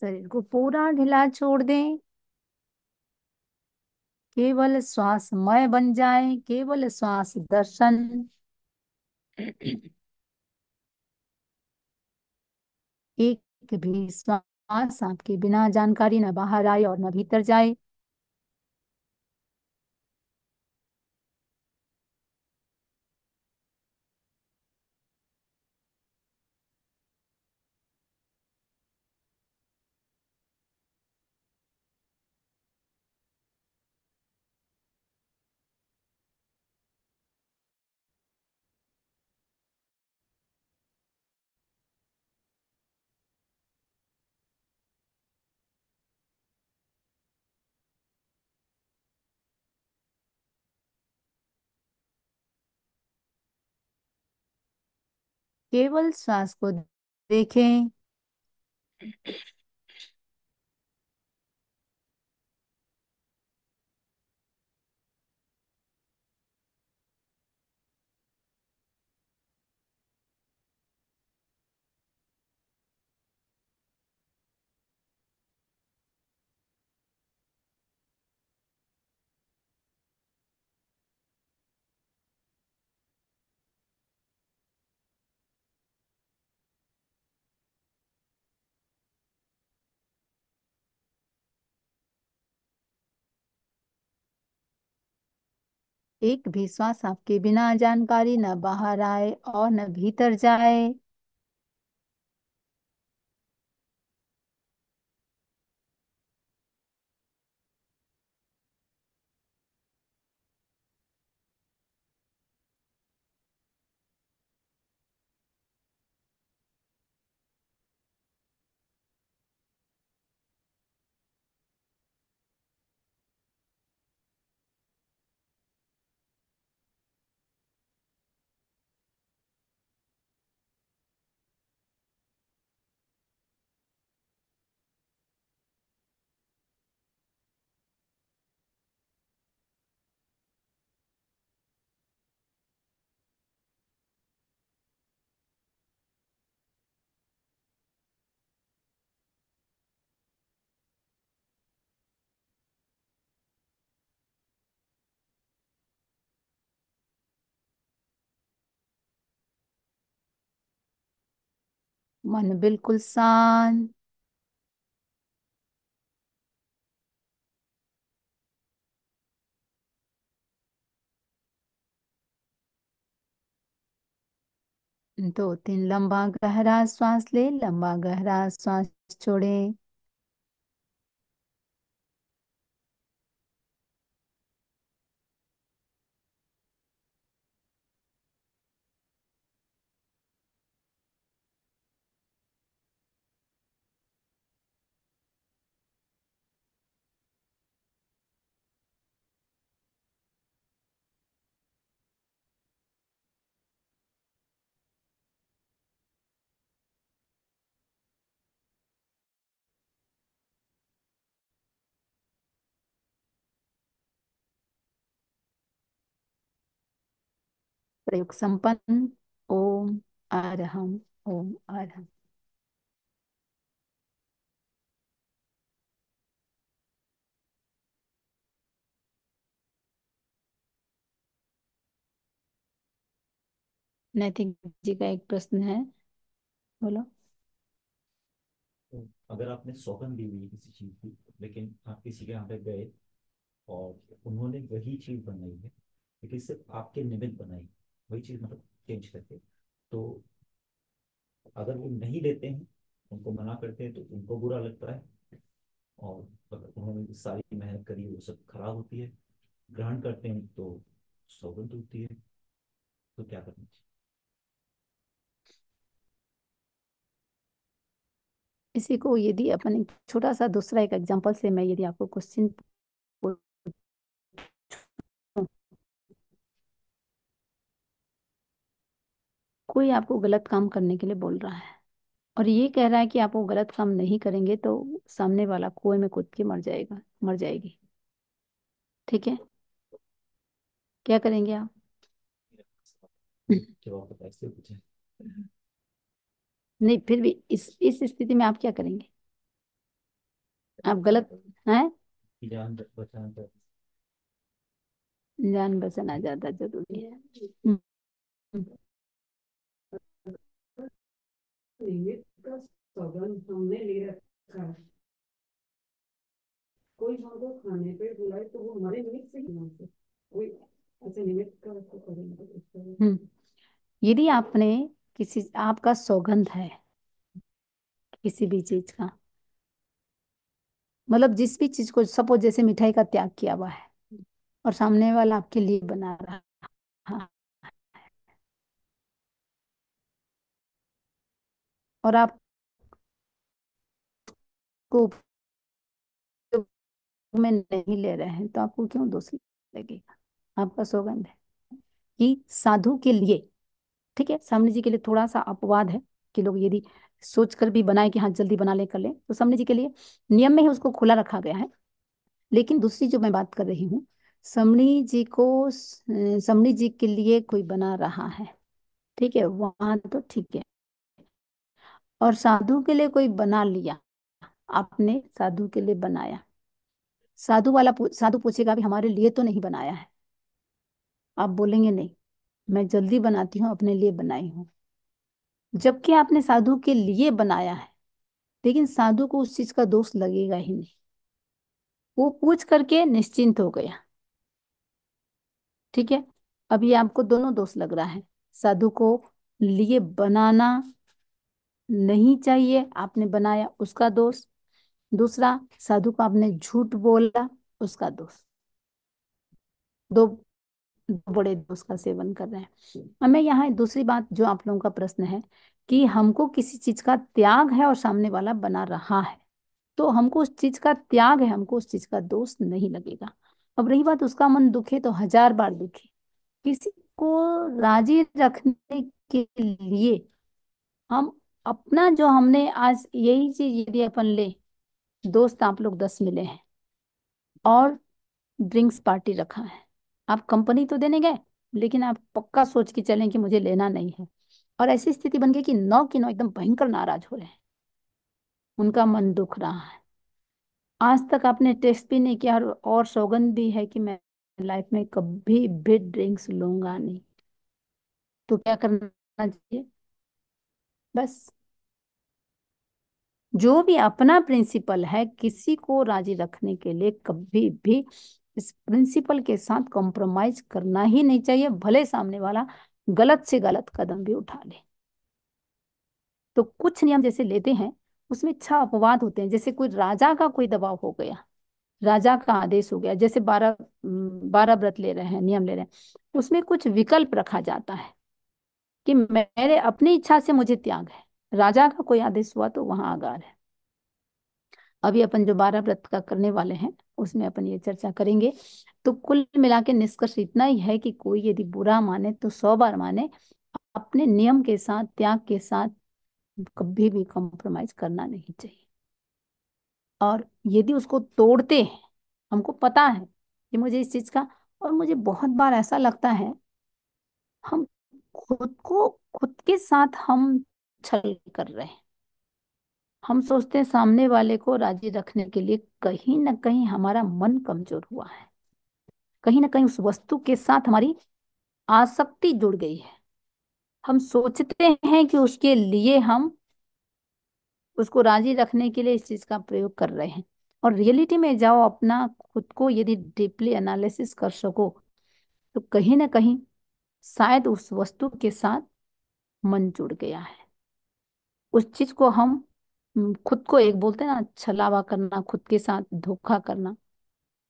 शरीर को पूरा ढिला छोड़ दें। केवल श्वासमय बन जाए, केवल श्वास दर्शन। एक भी श्वास आपके बिना जानकारी न बाहर आए और न भीतर जाए। केवल श्वास को देखें। एक भी श्वास आपके बिना जानकारी न बाहर आए और न भीतर जाए। मन बिल्कुल शांत। दो तीन लंबा गहरा श्वास ले लंबा गहरा श्वास छोड़े। प्रयोग संपन्न ओम अरहम ओम अरहम नैतिक जी का एक प्रश्न है। बोलो। तो अगर आपने सौगंध दी हुई किसी चीज़ की, लेकिन आप किसी के यहाँ पे गए और उन्होंने वही चीज़ बनाई है, लेकिन सिर्फ़ आपके निमित्त बनाई वही चीज़ मतलब चेंज करके तो अगर वो नहीं लेते हैं, उनको मना करते हैं तो उनको बुरा लगता है और उन्होंने सारी मेहनत करी, वो सब खराब होती है। ग्रहण करते हैं तो सौगंध टूटती है। तो क्या करना चाहिए? इसी को यदि अपन छोटा सा दूसरा एक एग्जांपल से मैं यदि आपको क्वेश्चन कोई आपको गलत काम करने के लिए बोल रहा है और ये कह रहा है कि आप वो गलत काम नहीं करेंगे तो सामने वाला कुएँ में कूद के मर जाएगा मर जाएगी। ठीक है? क्या करेंगे आप? नहीं फिर भी इस इस स्थिति में आप क्या करेंगे? आप गलत हैं? जान बचाना ज़्यादा ज़रूरी है। निमित्त का सौगंध हमने ले रखा कोई हमको खाने पे बुलाए तो वो हमारे निमित्त से ही कोई ऐसे निमित्त का करेंगे हम्म। यदि आपने किसी, आपका सौगंध है किसी भी चीज़ का मतलब जिस भी चीज़ को, सपोज़ जैसे मिठाई का त्याग किया हुआ है और सामने वाला आपके लिए बना रहा और आपको में नहीं ले रहे हैं तो आपको क्यों दोष लगेगा? आपका सौगंध है कि साधु के लिए, ठीक है, सामने जी के लिए थोड़ा सा अपवाद है कि लोग यदि सोच कर भी बनाए कि हाँ जल्दी बना ले, कर ले तो सामने जी के लिए नियम में ही उसको खुला रखा गया है। लेकिन दूसरी जो मैं बात कर रही हूँ समणी जी को समणी जी के लिए कोई बना रहा है, ठीक है, वहाँ तो ठीक है। और साधु के लिए कोई बना लिया। आपने साधु के लिए बनाया। साधु वाला साधु पूछेगा भी हमारे लिए तो नहीं बनाया है। आप बोलेंगे नहीं। मैं जल्दी बनाती हूँ, अपने लिए बनाई हूँ। जबकि आपने साधु के लिए बनाया है, लेकिन साधु को उस चीज़ का दोष लगेगा ही नहीं। वो पूछ करके निश्चिंत हो गया। ठीक है? अभी आपको दोनों दोष लग रहा है। साधु को लिए बनाना नहीं चाहिए, आपने बनाया उसका दोष। दूसरा, साधु को आपने झूठ बोला उसका दोष। दो बड़े दोष का सेवन कर रहे हैं। हमें यहाँ दूसरी बात जो आप लोगों का प्रश्न है कि हमको किसी चीज़ का त्याग है और सामने वाला बना रहा है तो हमको उस चीज़ का त्याग है, हमको उस चीज़ का दोष नहीं लगेगा। अब रही बात, उसका मन दुखे तो हज़ार बार दुखे। किसी को राज़ी रखने के लिए हम अपना जो हमने आज यही चीज़ यदि अपन ले दोस्त आप लोग दस मिले हैं और ड्रिंक्स पार्टी रखा है। आप कंपनी तो देने गए लेकिन आप पक्का सोच के चलें कि मुझे लेना नहीं है। और ऐसी स्थिति बन गई कि नौ की नौ एकदम भयंकर नाराज़ हो रहे हैं। उनका मन दुख रहा है। आज तक आपने टेस्ट भी नहीं किया और, और सौगंध भी है कि मैं लाइफ में कभी भी ड्रिंक्स लूँगा नहीं। तो क्या करना चाहिए? बस। जो भी अपना प्रिंसिपल है, किसी को राज़ी रखने के लिए कभी भी इस प्रिंसिपल के साथ कॉम्प्रोमाइज करना ही नहीं चाहिए। भले सामने वाला गलत से गलत कदम भी उठा ले। तो कुछ नियम जैसे लेते हैं, उसमें इच्छा अपवाद होते हैं। जैसे कोई राजा का कोई दबाव हो गया, राजा का आदेश हो गया, जैसे बारह बारह व्रत ले रहे हैं, नियम ले रहे हैं, उसमें कुछ विकल्प रखा जाता है कि मेरे अपनी इच्छा से मुझे त्याग है। राजा का कोई आदेश हुआ तो वहाँ आगार है। अभी अपन जो बारह व्रत का करने वाले हैं, उसमें अपन ये चर्चा करेंगे। तो कुल मिला के निष्कर्ष इतना ही है कि कोई यदि बुरा माने तो सौ बार माने, अपने नियम के साथ, त्याग के साथ कभी भी कॉम्प्रोमाइज करना नहीं चाहिए। और यदि उसको तोड़ते हैं, हमको पता है कि मुझे इस चीज़ का, और मुझे बहुत बार ऐसा लगता है, हम खुद को, खुद के साथ हम छल कर रहे हैं। हम सोचते हैं सामने वाले को राज़ी रखने के लिए कहीं ना कहीं हमारा मन कमज़ोर हुआ है। कहीं ना कहीं उस वस्तु के साथ हमारी आसक्ति जुड़ गई है। हम सोचते हैं कि उसके लिए हम उसको राज़ी रखने के लिए इस चीज़ का प्रयोग कर रहे हैं। और रियलिटी में जाओ, अपना खुद को यदि डीपली एनालिसिस कर सको तो कहीं ना कहीं शायद उस वस्तु के साथ मन जुड़ गया है। उस चीज़ को हम खुद को एक बोलते हैं ना, छलावा करना, खुद के साथ धोखा करना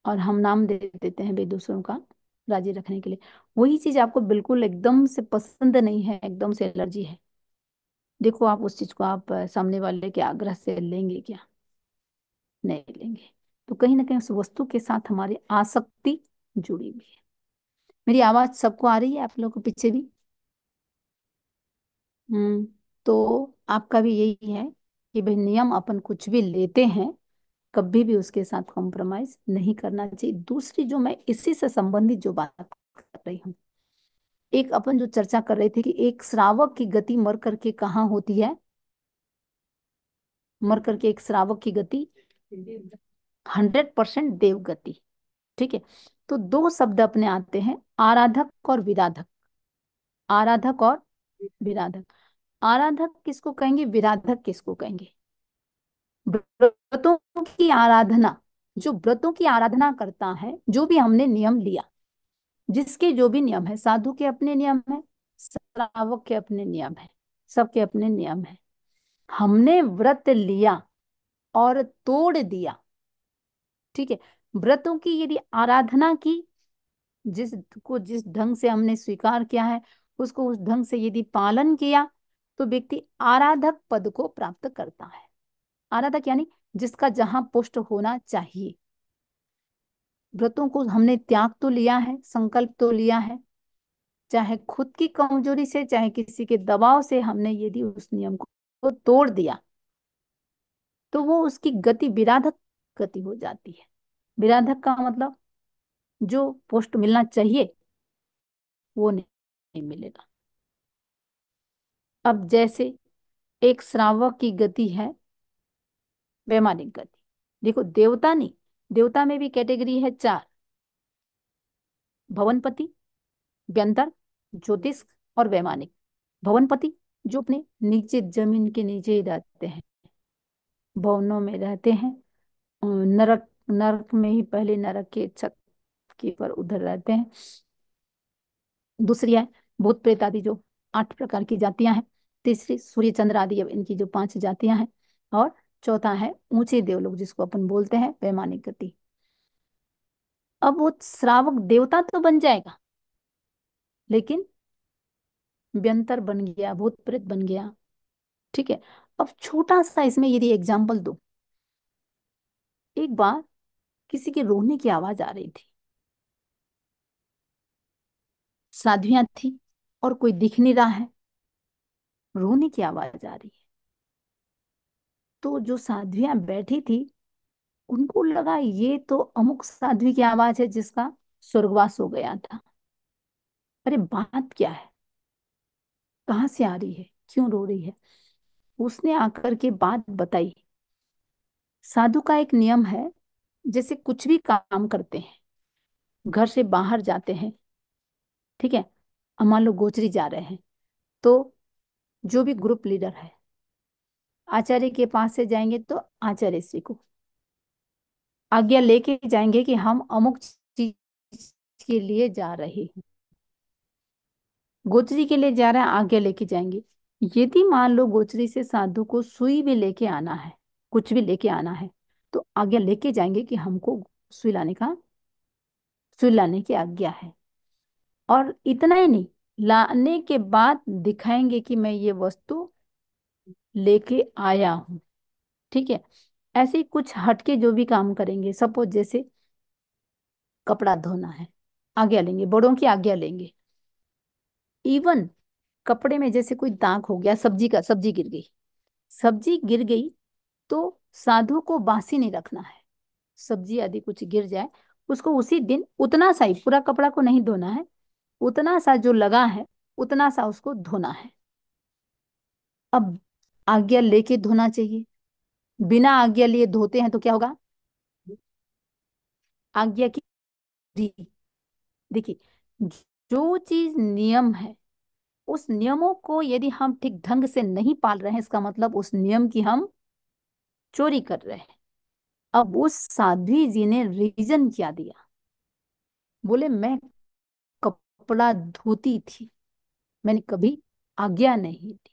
और हम नाम दे देते हैं दूसरों का राज़ी रखने के लिए। वही चीज़ आपको बिल्कुल एकदम से पसंद नहीं है, एकदम से एलर्जी है। देखो आप उस चीज़ को आप सामने वाले के आग्रह से लेंगे क्या? नहीं लेंगे। तो कहीं ना कहीं उस वस्तु के साथ हमारी आसक्ति जुड़ी हुई है मेरी आवाज़ सबको आ रही है आप लोगों को पीछे भी? हम्म। तो आपका भी यही है कि भाई नियम अपन कुछ भी लेते हैं, कभी भी उसके साथ कॉम्प्रोमाइज नहीं करना चाहिए। दूसरी जो मैं इसी से संबंधित जो बात कर रही हूँ, एक अपन जो चर्चा कर रहे थे कि एक श्रावक की गति मर करके कहाँ होती है? मर करके एक श्रावक की गति, हंड्रेड परसेंट देव गति, ठीक है? तो दो शब्द अपने आते हैं, आराधक और विराधक। आराधक और विराधक। आराधक किसको कहेंगे? विराधक किसको कहेंगे? व्रतों की आराधना, जो व्रतों की आराधना करता है, जो भी हमने नियम लिया, जिसके जो भी नियम है, साधु के अपने नियम है श्रावक के अपने नियम है, सबके अपने नियम है। हमने व्रत लिया और तोड़ दिया, ठीक है? व्रतों की यदि आराधना की, जिस को जिस ढंग से हमने स्वीकार किया है, उसको उस ढंग से यदि पालन किया तो व्यक्ति आराधक पद को प्राप्त करता है। आराधक यानी जिसका जहाँ पुष्ट होना चाहिए। व्रतों को हमने त्याग तो लिया है, संकल्प तो लिया है। चाहे खुद की कमज़ोरी से, चाहे किसी के दबाव से हमने यदि उस नियम को तोड़ दिया तो वो उसकी गति, विराधक गति हो जाती है। विराधक का मतलब जो पोस्ट मिलना चाहिए, वो नहीं नहीं मिलेगा। अब जैसे एक श्रावक की गति है, वैमानिक गति। देखो, देवता नहीं, देवता में भी कैटेगरी है चार। भवनपति, व्यंतर, ज्योतिष और वैमानिक। भवनपति जो अपने नीचे ज़मीन के नीचे ही रहते हैं, भवनों में रहते हैं, नरक नरक में ही पहले नरक के छत के पर उधर रहते हैं। दूसरी है, भूत प्रेत आदि जो आठ प्रकार की जातियाँ हैं तीसरी सूर्य चंद्र आदि, अब इनकी जो पाँच जातियाँ हैं और चौथा है ऊँचे देवलोक, जिसको अपन बोलते हैं वैमानिक गति। अब वो श्रावक देवता तो बन जाएगा, लेकिन व्यंतर बन गया भूत प्रेत बन गया, ठीक है? अब छोटा सा इसमें यदि एग्ज़ाम्पल दो। एक बार किसी के रोने की आवाज़ आ रही थी। साध्वियाँ थी और कोई दिख नहीं रहा है। रोने की आवाज़ आ रही है। तो जो साध्वियाँ बैठी थी, उनको लगा ये तो अमुक साध्वी की आवाज़ है जिसका स्वर्गवास हो गया था। अरे बात क्या है? कहाँ से आ रही है? क्यों रो रही है? उसने आकर के बात बताई। साधु का एक नियम है, जैसे कुछ भी काम करते हैं, घर से बाहर जाते हैं, ठीक है मान लो गोचरी जा रहे हैं तो जो भी ग्रुप लीडर है, आचार्य के पास से जाएँगे तो आचार्य श्री को आज्ञा लेके जाएँगे कि हम अमुक चीज़ के लिए जा रहे हैं। गोचरी के लिए जा रहे हैं, आज्ञा लेके जाएँगे। यदि मान लो गोचरी से साधु को सुई भी लेके आना है, कुछ भी लेके आना है तो आज्ञा लेके जाएँगे कि हमको सुई लाने का, सुई लाने की आज्ञा है। और इतना ही नहीं लाने के बाद दिखाएँगे कि मैं ये वस्तु लेके आया हूँ। ठीक है? ऐसे कुछ हटके जो भी काम करेंगे, सपोज़ जैसे कपड़ा धोना है, आज्ञा लेंगे, बड़ों की आज्ञा लेंगे। इवन कपड़े में जैसे कोई दाग हो गया, सब्ज़ी का, सब्ज़ी गिर गई, सब्ज़ी गिर गई तो साधु को बासी नहीं रखना है। सब्ज़ी आदि कुछ गिर जाए, उसको उसी दिन उतना सा ही, पूरा कपड़ा को नहीं धोना है उतना सा जो लगा है, उतना सा उसको धोना है। अब आज्ञा लेके धोना चाहिए। बिना आज्ञा लिए धोते हैं तो क्या होगा? आज्ञा की देखिए, जो चीज़ नियम है, उस नियमों को यदि हम ठीक ढंग से नहीं पाल रहे हैं, इसका मतलब उस नियम की हम चोरी कर रहे हैं। अब उस साध्वी जी ने रीजन क्या दिया। बोले, मैं कपड़ा धोती थी। मैंने कभी आज्ञा नहीं दी।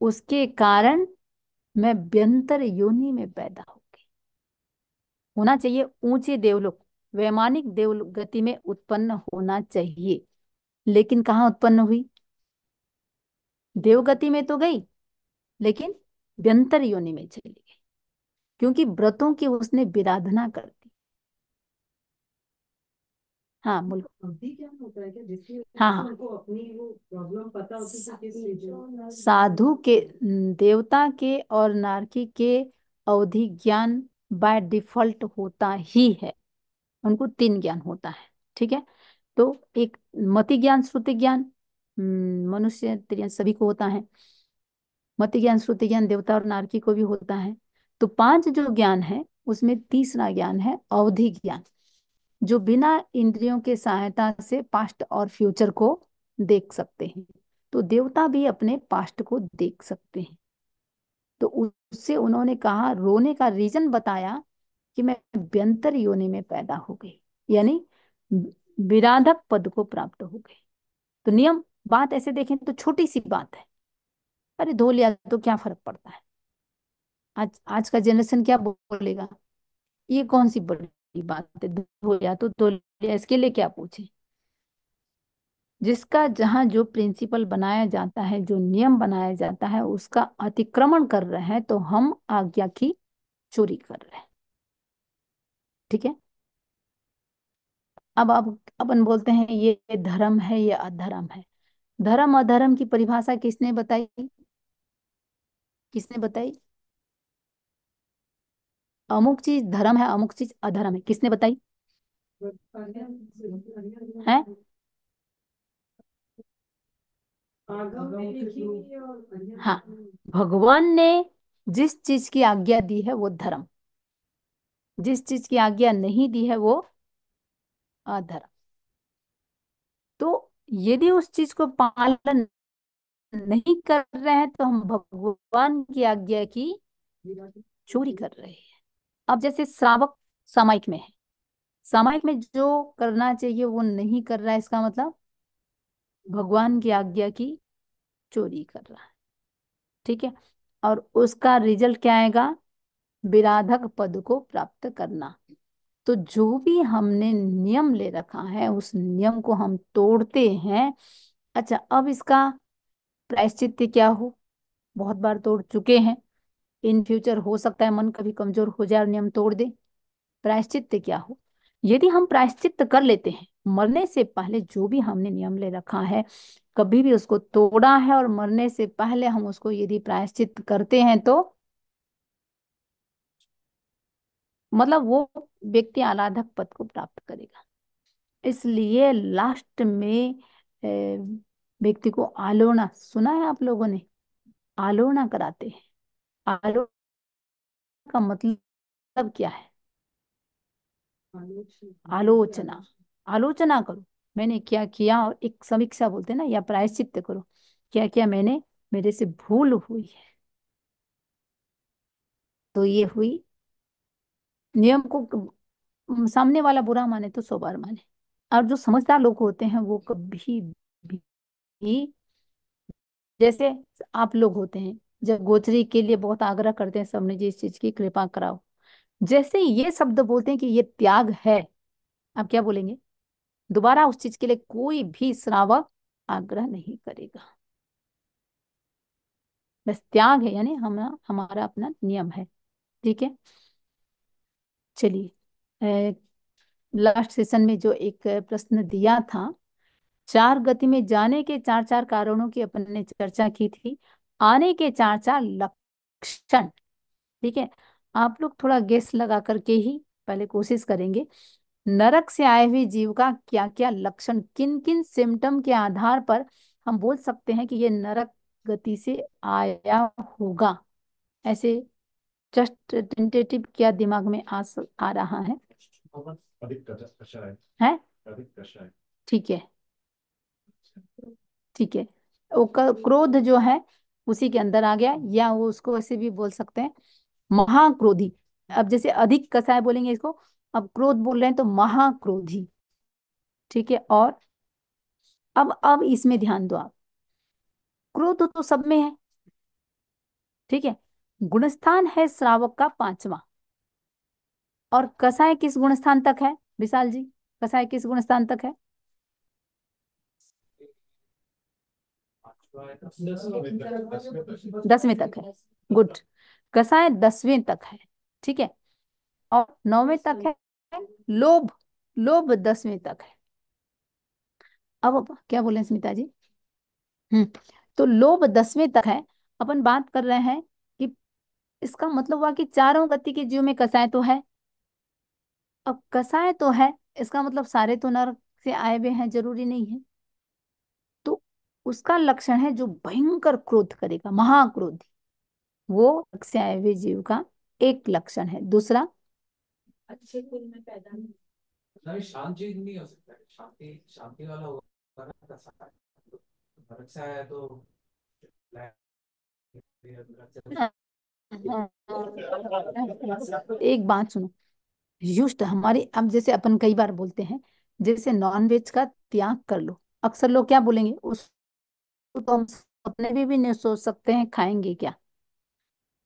उसके कारण मैं व्यंतर योनि में पैदा हो गई। होना चाहिए ऊँचे देवलोक, वैमानिक देव गति में उत्पन्न होना चाहिए। लेकिन कहाँ उत्पन्न हुई? देवगति में तो गई, लेकिन व्यंतर योनि में चली गई। क्योंकि व्रतों की उसने विराधना कर दी हाँ मुल्क अभी क्या होता है क्या जिसकी हाँ हाँ उनको अपनी वो प्रॉब्लम पता होती है कि किस हाँ साधु के देवता के और नारकी के अवधि ज्ञान बाय डिफ़ॉल्ट होता ही है। उनको तीन ज्ञान होता है ठीक है? तो एक मति ज्ञान श्रुति ज्ञान मनुष्य सभी को होता है। मति ज्ञान श्रुति ज्ञान देवता और नारकी को भी होता है। तो पाँच जो ज्ञान है उसमें तीसरा ज्ञान है अवधि ज्ञान। जो बिना इंद्रियों के सहायता से पास्ट और फ्यूचर को देख सकते हैं। तो देवता भी अपने पास्ट को देख सकते हैं। तो उससे उन्होंने कहा, रोने का रीजन बताया कि मैं व्यंतर योनि में पैदा हो गई, यानी विराधक पद को प्राप्त हो गई। तो नियम, बात ऐसे देखें तो छोटी सी बात है। अरे धो लिया तो क्या फ़र्क पड़ता है? आज आज का जनरेशन क्या बोलेगा? ये कौन सी बड़ी बात है धो लिया तो धो लिया इसके लिए क्या पूछे? जिसका जहाँ जो प्रिंसिपल बनाया जाता है, जो नियम बनाया जाता है, उसका अतिक्रमण कर रहे हैं तो हम आज्ञा की चोरी कर रहे हैं। ठीक है? अब अब, अपन बोलते हैं, ये धर्म है, ये अधर्म है। धर्म अधर्म की परिभाषा किसने बताई? किसने बताई? अमुक चीज़ धर्म है, अमुक चीज़ अधर्म है। किसने बताई? है? हाँ भगवान ने जिस चीज़ की आज्ञा दी है वो धर्म। जिस चीज़ की आज्ञा नहीं दी है वो अधर्म। तो यदि उस चीज़ को पालन नहीं कर रहे हैं तो हम भगवान की आज्ञा की चोरी कर रहे हैं। अब जैसे श्रावक सामायिक में है। सामायिक में जो करना चाहिए, वो नहीं कर रहा है, इसका मतलब भगवान की आज्ञा की चोरी कर रहा है। ठीक है? और उसका रिज़ल्ट क्या आएगा? विराधक पद को प्राप्त करना। तो जो भी हमने नियम ले रखा है, उस नियम को हम तोड़ते हैं। अच्छा अब इसका प्रायश्चित क्या हो? बहुत बार तोड़ चुके हैं। इन फ्यूचर हो सकता है मन कभी कमज़ोर हो जाए और नियम तोड़ दे। प्रायश्चित क्या हो? यदि हम प्रायश्चित कर लेते हैं, मरने से पहले जो भी हमने नियम ले रखा है, कभी भी उसको तोड़ा है और मरने से पहले हम उसको यदि प्रायश्चित करते हैं तो? मतलब वो व्यक्ति आराधक पद को प्राप्त करेगा। इसलिए लास्ट में व्यक्ति को आलोना, सुना है आप लोगों ने? आलोना कराते हैं। आलोचना का मतलब क्या है? आलोचना। आलोचना। करो। मैंने क्या किया और एक समीक्षा बोलते ना या प्रायश्चित करो। क्या क्या मैंने? मेरे से भूल हुई है। तो ये हुई। नियम को सामने वाला बुरा माने तो सौ बार माने। और जो समझदार लोग होते हैं वो कभी भी जैसे आप लोग होते हैं जब गोचरी के लिए बहुत आग्रह करते हैं सबने जी इस चीज़ की, कृपा कराओ। जैसे ये शब्द बोलते हैं कि ये त्याग है, आप क्या बोलेंगे? दोबारा उस चीज़ के लिए कोई भी श्रावक आग्रह नहीं करेगा। बस त्याग है, यानी हम, हमारा अपना नियम है। ठीक है? चलिए लास्ट सेशन में जो एक प्रश्न दिया था, चार गति में जाने के चार चार कारणों की अपन ने चर्चा की थी। आने के चार चार लक्षण। ठीक है? आप लोग थोड़ा गेस लगा करके ही पहले कोशिश करेंगे। नरक से आए हुए जीव का क्या क्या लक्षण किन किन सिम्टम के आधार पर हम बोल सकते हैं कि ये नरक गति से आया होगा? ऐसे जस्ट टेंटेटिव क्या दिमाग में आ, आ रहा है? है? ठीक है। ठीक है। वो क्रोध जो है उसी के अंदर आ गया, या वो उसको वैसे भी बोल सकते हैं, महाक्रोधी। अब जैसे अधिक कसाय बोलेंगे इसको, अब क्रोध बोल रहे हैं तो महाक्रोधी, ठीक है? और अब अब इसमें ध्यान दो आप। क्रोध तो सब में है, ठीक है? गुणस्थान है श्रावक का पांचवा। और कसाय किस गुणस्थान तक है? विशाल जी, कसाय किस गुणस्थान तक है? दसवीं तक है। गुड कसाय दसवीं तक है। ठीक है? और नौवीं तक है। लोभ लोभ दसवीं तक है। अब क्या बोले स्मिता जी? हम्म तो लोभ दसवीं तक है। अपन बात कर रहे हैं कि इसका मतलब हुआ कि चारों गति के जीव में कसाय तो है। अब कसाय तो है, इसका मतलब सारे तो नरक से आए हुए हैं, ज़रूरी नहीं है। उसका लक्षण है जो भयंकर क्रोध करेगा महाक्रोधी। वो से जीव का एक लक्षण है। दूसरा? अच्छे कुल में पैदा नहीं नहीं शांत चीज़ नहीं हो सकता। शांति शांति वाला होगा ना तो सा- आया तो एक बात सुनो। युष्ट हमारे अब जैसे अपन कई बार बोलते हैं जैसे नॉन वेज का त्याग कर लो। अक्सर लोग क्या बोलेंगे? उस तो हम सपने में भी नहीं सोच सकते हैं, खाएँगे क्या?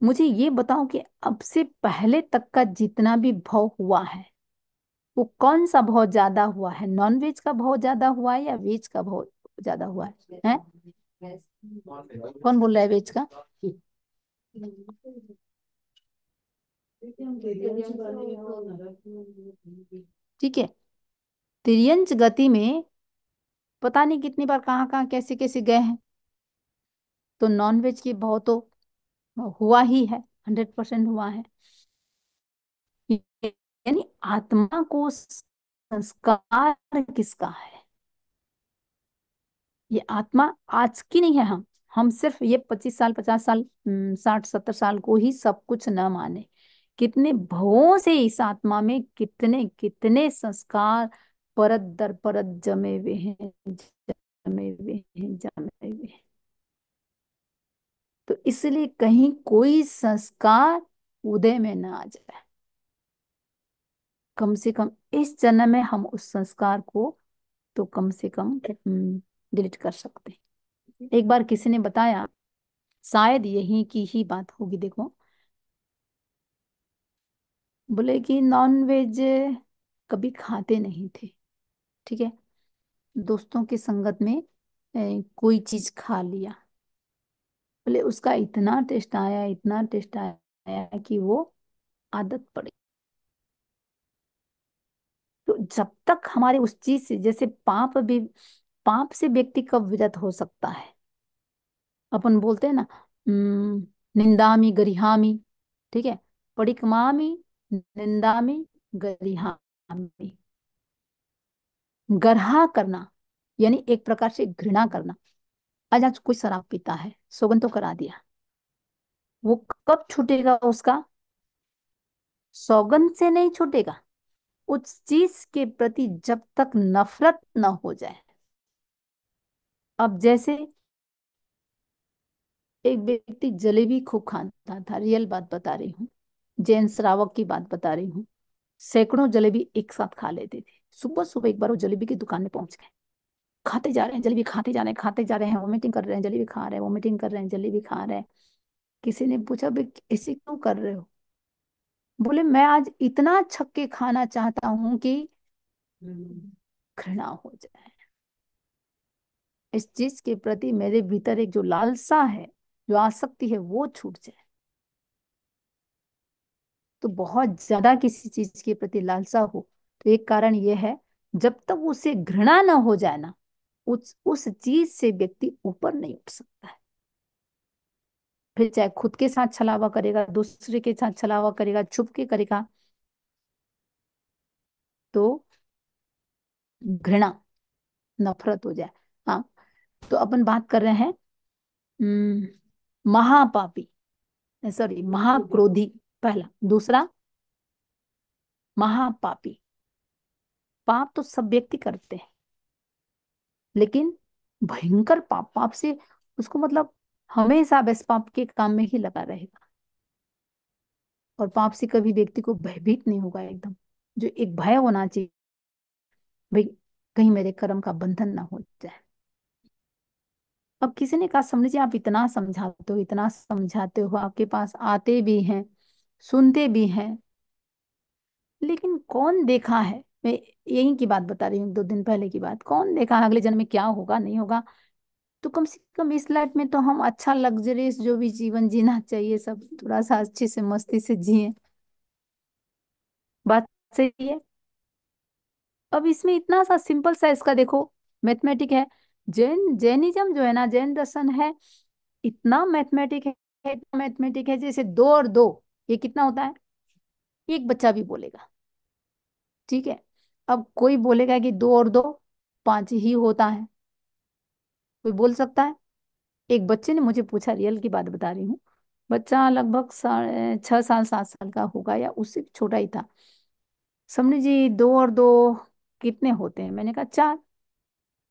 मुझे ये बताओ कि अब से पहले तक का जितना भी भव हुआ है, वो कौन सा बहुत ज़्यादा हुआ है? नॉन वेज का बहुत ज़्यादा हुआ है या वेज का बहुत ज़्यादा हुआ है? हैं? कौन बोल रहा है वेज का? ठीक है। तिर्यंच गति में पता नहीं कितनी बार कहाँ कहाँ, कैसे कैसे गए हैं। तो नॉन वेज की बहुत तो हुआ ही है हंड्रेड परसेंट हुआ है। यानी आत्मा को संस्कार किसका है? ये आत्मा आज की नहीं है हम। हम सिर्फ़ ये पच्चीस साल, पचास साल साठ, सत्तर साल को ही सब कुछ न माने। कितने भवों से इस आत्मा में कितने कितने संस्कार परत दर परत जमे हुए हैं जमे हुए हैं जमे हुए हैं। तो इसलिए कहीं कोई संस्कार उदय में ना आ जाए। कम से कम इस जन्म में हम उस संस्कार को तो कम से कम डिलीट कर सकते हैं। एक बार किसी ने बताया शायद यही की ही बात होगी देखो। बोले कि नॉन वेज कभी खाते नहीं थे। ठीक है? दोस्तों की संगत में ए, कोई चीज़ खा लिया। बोले उसका इतना टेस्ट आया इतना टेस्ट आया कि वो आदत पड़। तो जब तक हमारे उस चीज़ से जैसे पाप भी पाप से व्यक्ति कब विरत हो सकता है? अपन बोलते हैं ना निंदामी गरिहामी ठीक है? परिकमामी निंदामी गरिहामी। गरहा करना, यानी एक प्रकार से घृणा करना। आज आज कोई शराब पीता है सौगन तो करा दिया। वो कब छूटेगा उसका? सौगंध से नहीं छूटेगा। उस चीज़ के प्रति जब तक नफरत न हो जाए। अब जैसे एक व्यक्ति जलेबी खूब खाता था, रियल बात बता रही हूँ, जैन श्रावक की बात बता रही हूँ। सैकड़ों जलेबी एक साथ खा लेते थे। सुबह सुबह एक बार वो जलेबी की दुकान में पहुँच गए। खाते जा रहे हैं, जलेबी खाते जा रहे हैं, खाते जा रहे हैं वोमिटिंग कर रहे हैं, जलेबी खा रहे हैं वोमिटिंग कर रहे हैं, जलेबी खा रहे हैं। किसी ने पूछा, भाई, ऐसे क्यों कर रहे हो? बोले, मैं आज इतना छक्के खाना चाहता हूँ कि घृणा हो जाए। इस चीज़ के प्रति मेरे भीतर एक जो लालसा है, जो आसक्ति है, वो छूट जाए। तो बहुत ज़्यादा किसी चीज़ के प्रति लालसा हो तो एक कारण यह है जब तक उसे घृणा ना हो जाए ना उस उस चीज़ से व्यक्ति ऊपर नहीं उठ सकता है। फिर चाहे खुद के साथ छलावा करेगा दूसरे के साथ छलावा करेगा छुप के करेगा तो घृणा नफरत हो जाए। हाँ तो अपन बात कर रहे हैं महापापी सॉरी महाक्रोधी पहला। दूसरा महापापी। पाप तो सब व्यक्ति करते हैं। लेकिन भयंकर पाप पाप से उसको मतलब हमेशा बस पाप के काम में ही लगा रहेगा। और पाप से कभी व्यक्ति को भयभीत नहीं होगा एकदम, जो एक भय होना चाहिए, भाई कहीं मेरे कर्म का बंधन ना हो जाए। अब किसी ने कहा समझिए आप इतना समझाते हो, इतना समझाते हो, आपके पास आते भी हैं, सुनते भी हैं, लेकिन कौन देखा है मैं यही की बात बता रही हूँ, दो दिन पहले की बात। कौन देखा अगले जन्म में क्या होगा, नहीं होगा? तो कम से कम इस लाइफ में तो हम अच्छा लग्जरियस जो भी जीवन जीना चाहिए, सब थोड़ा सा अच्छे से, मस्ती से जिए। बात सही है? अब इसमें इतना सा सिंपल सा इसका देखो, मैथमेटिक है। जैन, जैनिज्म जो है ना, जैन दर्शन है, इतना मैथमेटिक है, इतना मैथमेटिक है, जैसे दो और दो, ये कितना होता है? एक बच्चा भी बोलेगा। ठीक है? अब कोई बोलेगा कि दो और दो, पाँच ही होता है। कोई बोल सकता है? एक बच्चे ने मुझे पूछा, रियल की बात बता रही हूँ। बच्चा लगभग छह साल, सात साल का होगा या उससे छोटा ही था। समझ जी, दो और दो कितने होते हैं? मैंने कहा, चार।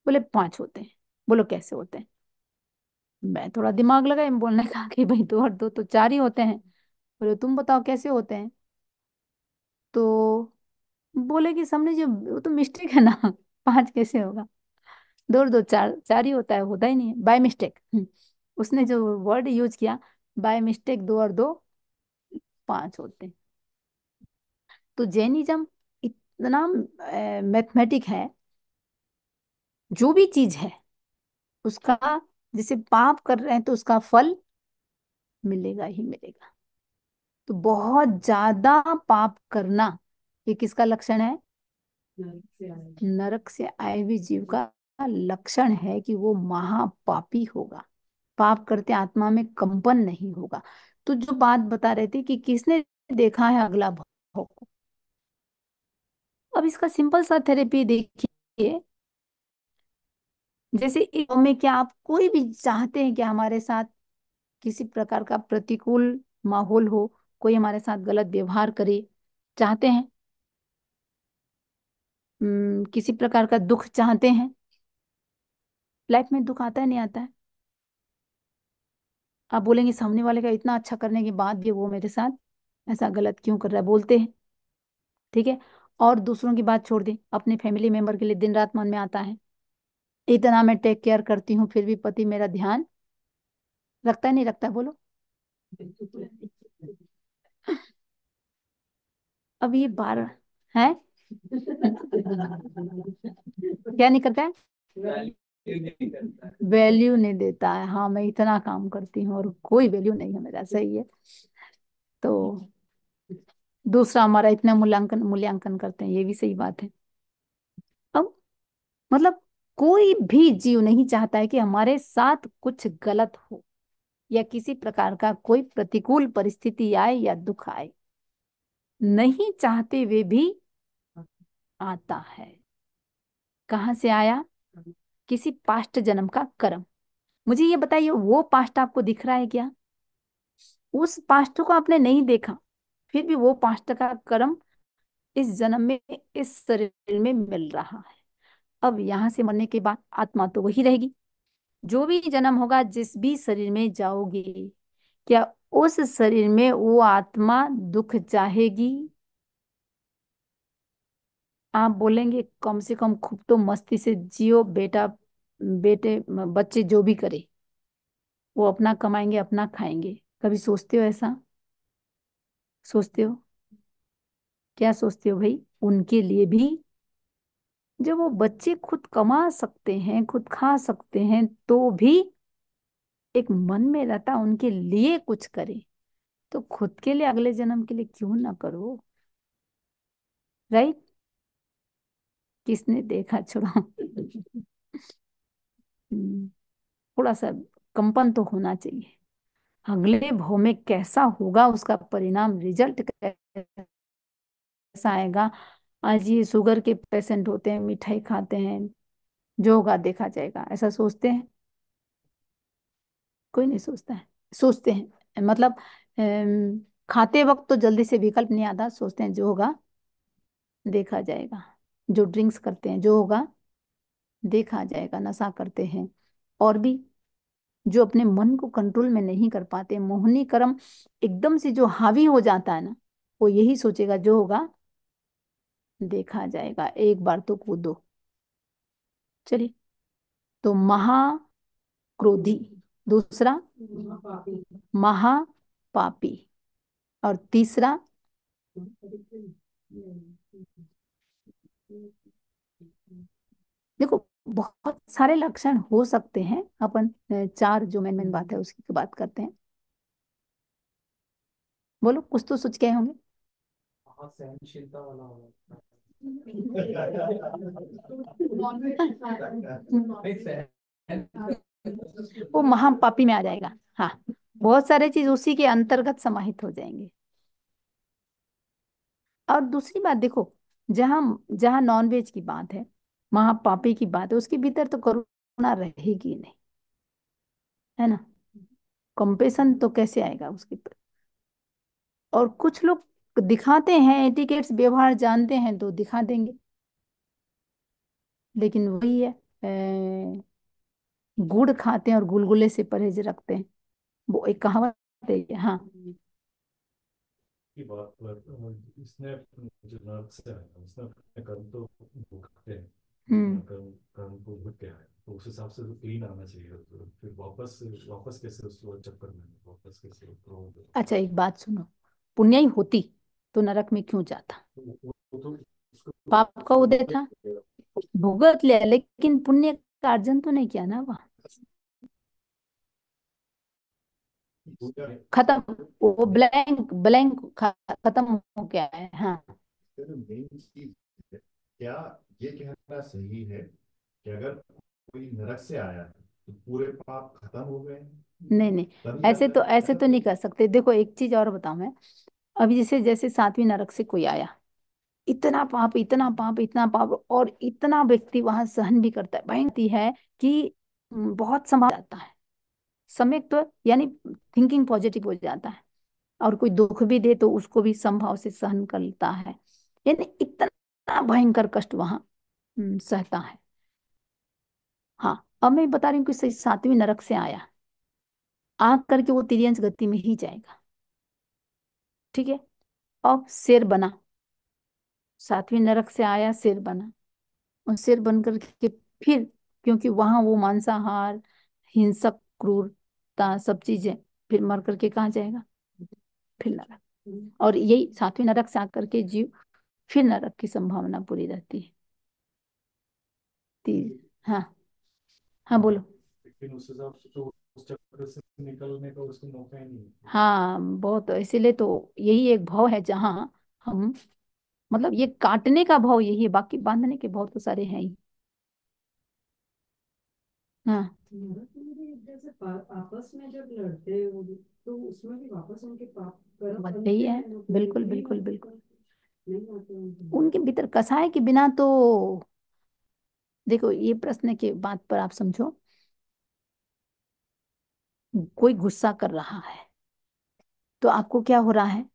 बोले, पाँच होते हैं। बोलो, कैसे होते हैं? मैं थोड़ा दिमाग लगाया बोलने का कि भाई दो और दो तो चार ही होते हैं। बोले, तुम बताओ कैसे होते हैं? तो बोले कि समझ जो, वो तो मिस्टेक है ना, पाँच कैसे होगा? दो दो, चार चार ही होता है, होता ही नहीं है। बाय मिस्टेक उसने जो वर्ड यूज़ किया बाय मिस्टेक दो और दो, पाँच होते। तो जैनिज्म इतना मैथमेटिक है, जो भी चीज़ है, उसका जैसे पाप कर रहे हैं तो उसका फल मिलेगा ही मिलेगा। तो बहुत ज़्यादा पाप करना ये किसका लक्षण है? नरक से आए हुए। जीव का लक्षण है कि वो महापापी होगा। पाप करते आत्मा में कंपन नहीं होगा। तो जो बात बता रहे थे कि किसने देखा है अगला भाव को अब इसका सिंपल सा थेरेपी देखिए। जैसे एक में क्या आप कोई भी चाहते हैं कि हमारे साथ किसी प्रकार का प्रतिकूल माहौल हो कोई हमारे साथ गलत व्यवहार करे चाहते हैं? किसी प्रकार का दुख चाहते हैं? लाइफ में दुख आता है, नहीं आता है? आप बोलेंगे, सामने वाले का इतना अच्छा करने के बाद भी वो मेरे साथ। ऐसा गलत क्यों कर रहा है? बोलते हैं। ठीक है? और दूसरों की बात छोड़ दें। अपने फैमिली मेंबर के लिए दिन रात मन में आता है। इतना मैं टेक केयर करती हूँ, फिर भी पति मेरा ध्यान रखता है, नहीं रखता है? बोलो। अब ये बार है? क्या नहीं करता है? वैल्यू नहीं देता है। हाँ मैं इतना काम करती हूँ और कोई वैल्यू नहीं है मेरा सही है तो दूसरा हमारा इतना मूल्यांकन मूल्यांकन करते हैं ये भी सही बात है। अब मतलब कोई भी जीव नहीं चाहता है कि हमारे साथ कुछ गलत हो या किसी प्रकार का कोई प्रतिकूल परिस्थिति आए या दुख आए। नहीं चाहते हुए भी आता है। कहाँ से आया? किसी पास्ट जन्म का कर्म। मुझे ये बताइए, वो पास्ट आपको दिख रहा है क्या? उस पास्ट को आपने नहीं देखा, फिर भी वो पास्ट का कर्म इस जन्म में, इस शरीर में मिल रहा है। अब यहाँ से मरने के बाद आत्मा तो वही रहेगी। जो भी जन्म होगा, जिस भी शरीर में जाओगे, क्या उस शरीर में वो आत्मा दुख चाहेगी? आप बोलेंगे, कम से कम खूब तो मस्ती से जियो, बेटा, बेटे, बच्चे जो भी करे, वो अपना कमाएँगे, अपना खाएँगे। कभी सोचते हो ऐसा? सोचते हो? क्या सोचते हो भाई? उनके लिए भी। जब वो बच्चे खुद कमा सकते हैं, खुद खा सकते हैं तो भी एक मन में रहता, उनके लिए कुछ करे। तो खुद के लिए, अगले जन्म के लिए क्यों ना करो? राइट? किसने देखा? छोड़ा हम्म, थोड़ा सा कंपन तो होना चाहिए। अगले भाव में कैसा होगा उसका परिणाम रिज़ल्ट कैसा आएगा? आज ये शुगर के पेशेंट होते हैं मिठाई खाते हैं जो होगा देखा जाएगा। ऐसा सोचते हैं? कोई नहीं सोचता है। सोचते हैं। मतलब खाते वक्त तो जल्दी से विकल्प नहीं आता सोचते हैं जो होगा देखा जाएगा। जो ड्रिंक्स करते हैं, जो होगा, देखा जाएगा, नशा करते हैं। और भी जो अपने मन को कंट्रोल में नहीं कर पाते, मोहनी कर्म एकदम से जो हावी हो जाता है ना, वो यही सोचेगा, जो होगा, देखा जाएगा, एक बार तो कूदो। चलिए तो महा क्रोधी दूसरा महापापी महापापी और तीसरा देखो बहुत सारे लक्षण हो सकते हैं। अपन चार जो मेन मेन बात है उसकी बात करते हैं। बोलो कुछ तो सोच के होंगे। बहुत सहनशीलता वाला होगा वो महापापी में आ जाएगा। हाँ बहुत सारे चीज़ उसी के अंतर्गत समाहित हो जाएँगे। और दूसरी बात देखो जहाँ जहाँ नॉन वेज की बात है महापापी की बात है उसके भीतर तो करुणा रहेगी नहीं। है ना? कंपेशन तो कैसे आएगा उसके पर और कुछ लोग दिखाते हैं एटिकेट्स व्यवहार जानते हैं तो दिखा देंगे। लेकिन वही है ए, गुड़ खाते हैं और गुलगुले से परहेज रखते हैं। वो एक कहावत है हाँ। की बात पर इसने जो नर्क से आया उसने अपने कर्म तो भुगते हैं। को भुग के आया तो उस हिसाब से तो क्लीन आना चाहिए तो फिर वापस वापस कैसे उसको चक्कर में वापस कैसे अच्छा एक बात सुनो पुण्य ही होती तो नरक में क्यों जाता वो- वो तो पाप का उदय था भुगत लिया लेकिन पुण्य का अर्जन तो नहीं किया ना वहाँ खत्म वो ब्लैंक ब्लैंक खत्म हो गया है हाँ मेन चीज़ क्या ये कहना सही है कि अगर कोई नरक से आया है तो पूरे पाप खत्म हो गए नहीं नहीं ऐसे तो ऐसे तो नहीं कर सकते। देखो एक चीज़ और बताऊँ मैं। अभी जैसे जैसे सातवीं नरक से कोई आया इतना पाप इतना पाप इतना पाप और इतना व्यक्ति वहाँ सहन भी करता है। भयंकर है कि बहुत संभाल जाता है। समय तो यानी थिंकिंग पॉजिटिव हो जाता है। और कोई दुख भी दे तो उसको भी संभाव से सहन करता है। यानी इतना भयंकर कष्ट वहाँ हम्म, सहता है। हाँ अब मैं बता रही हूँ कि सातवीं नरक से आया। आग करके वो तिर्यंच गति में ही जाएगा। ठीक है? अब शेर बना। सातवीं नरक से आया शेर बना। और शेर बन करके फिर क्योंकि वहाँ वो मांसाहार हिंसक क्रूरता सब चीज़ें फिर मर करके कहा जाएगा? फिर नरक। और यही सातवीं नरक से आकर के जीव फिर नरक की संभावना पूरी रहती है। ती- हाँ हाँ बोलो। लेकिन उस हिसाब से तो उस चक्कर से निकलने का उसको मौका ही नहीं हाँ। बहुत इसीलिए तो यही एक भाव है जहाँ हम मतलब ये काटने का भाव यही है बाकी बांधने के भाव तो सारे हैं ही। हाँ। जैसे आपस में जब लड़ते हैं तो उसमें भी वापस उनके पाप कर्म बनते बनते ही। है बिल्कुल बिल्कुल बिल्कुल। उनके भीतर कसाय के बिना तो देखो, ये प्रश्न के बात पर आप समझो। कोई गुस्सा कर रहा है तो आपको क्या हो रहा है?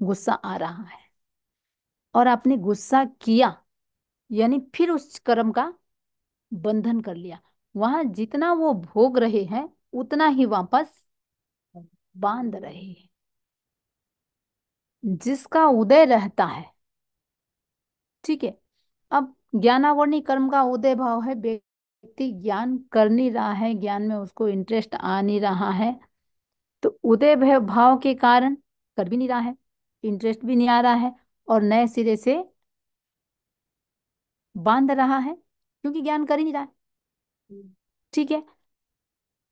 गुस्सा आ रहा है। और आपने गुस्सा किया, यानी फिर उस कर्म का बंधन कर लिया। वहाँ जितना वो भोग रहे हैं, उतना ही वापस बाँध रहे हैं। जिसका उदय रहता है। ठीक है? अब ज्ञानावर्णी कर्म का उदय भाव है। व्यक्ति ज्ञान कर नहीं रहा है, ज्ञान में उसको इंटरेस्ट आ नहीं रहा है। तो उदय भाव के कारण कर भी नहीं रहा है इंटरेस्ट भी नहीं आ रहा है और नए सिरे से बाँध रहा है, क्योंकि ज्ञान कर ही नहीं रहा है। ठीक है?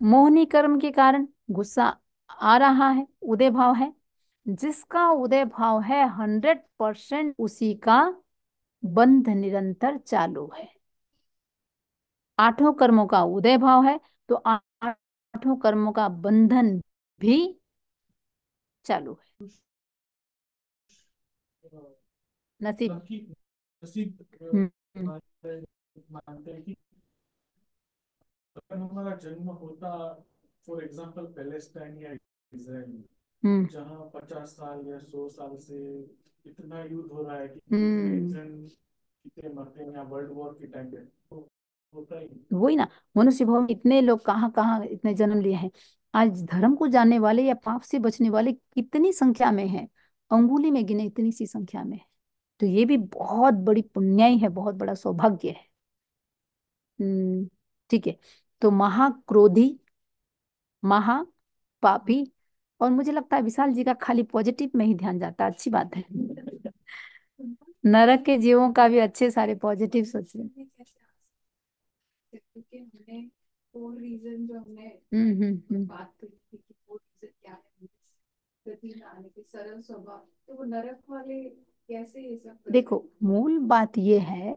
मोहनी कर्म के कारण गुस्सा आ रहा है, उदय भाव है। जिसका उदय भाव है हंड्रेड परसेंट उसी का बंध निरंतर चालू है। आठों कर्मों का उदय भाव है तो आठों कर्मों का बंधन भी चालू है। नसीब। हम्म, मानते मानते कि जन्म होता फॉर एग्जांपल पैलेस्टाइन या इजराइल में। जहाँ पचास साल या सौ साल से इतना युद्ध हो रहा है कि हम्म। कितने मरते हैं या वर्ल्ड वॉर के टाइम पे तो होता ही। वही ना मनुष्य भाव में इतने लोग कहाँ कहाँ इतने जन्म लिए हैं। आज धर्म को जानने वाले या पाप से बचने वाले कितनी संख्या में हैं? अंगुली में गिने इतनी सी संख्या में। है तो ये भी बहुत बड़ी पुण्याई है बहुत बड़ा सौभाग्य है। हम्म ठीक है। तो महाक्रोधी महापापी और मुझे लगता है विशाल जी का खाली पॉजिटिव में ही ध्यान जाता है। अच्छी बात है। नरक के जीवों का भी अच्छे सारे पॉजिटिव सोच रीजन जो हमने हम्म हम्म हम्म। बात करी थी कि फोर रीजन क्या है। गति में आने के सरल स्वभाव। तो वो नरक वाले कैसे ये सब देखो मूल बात ये है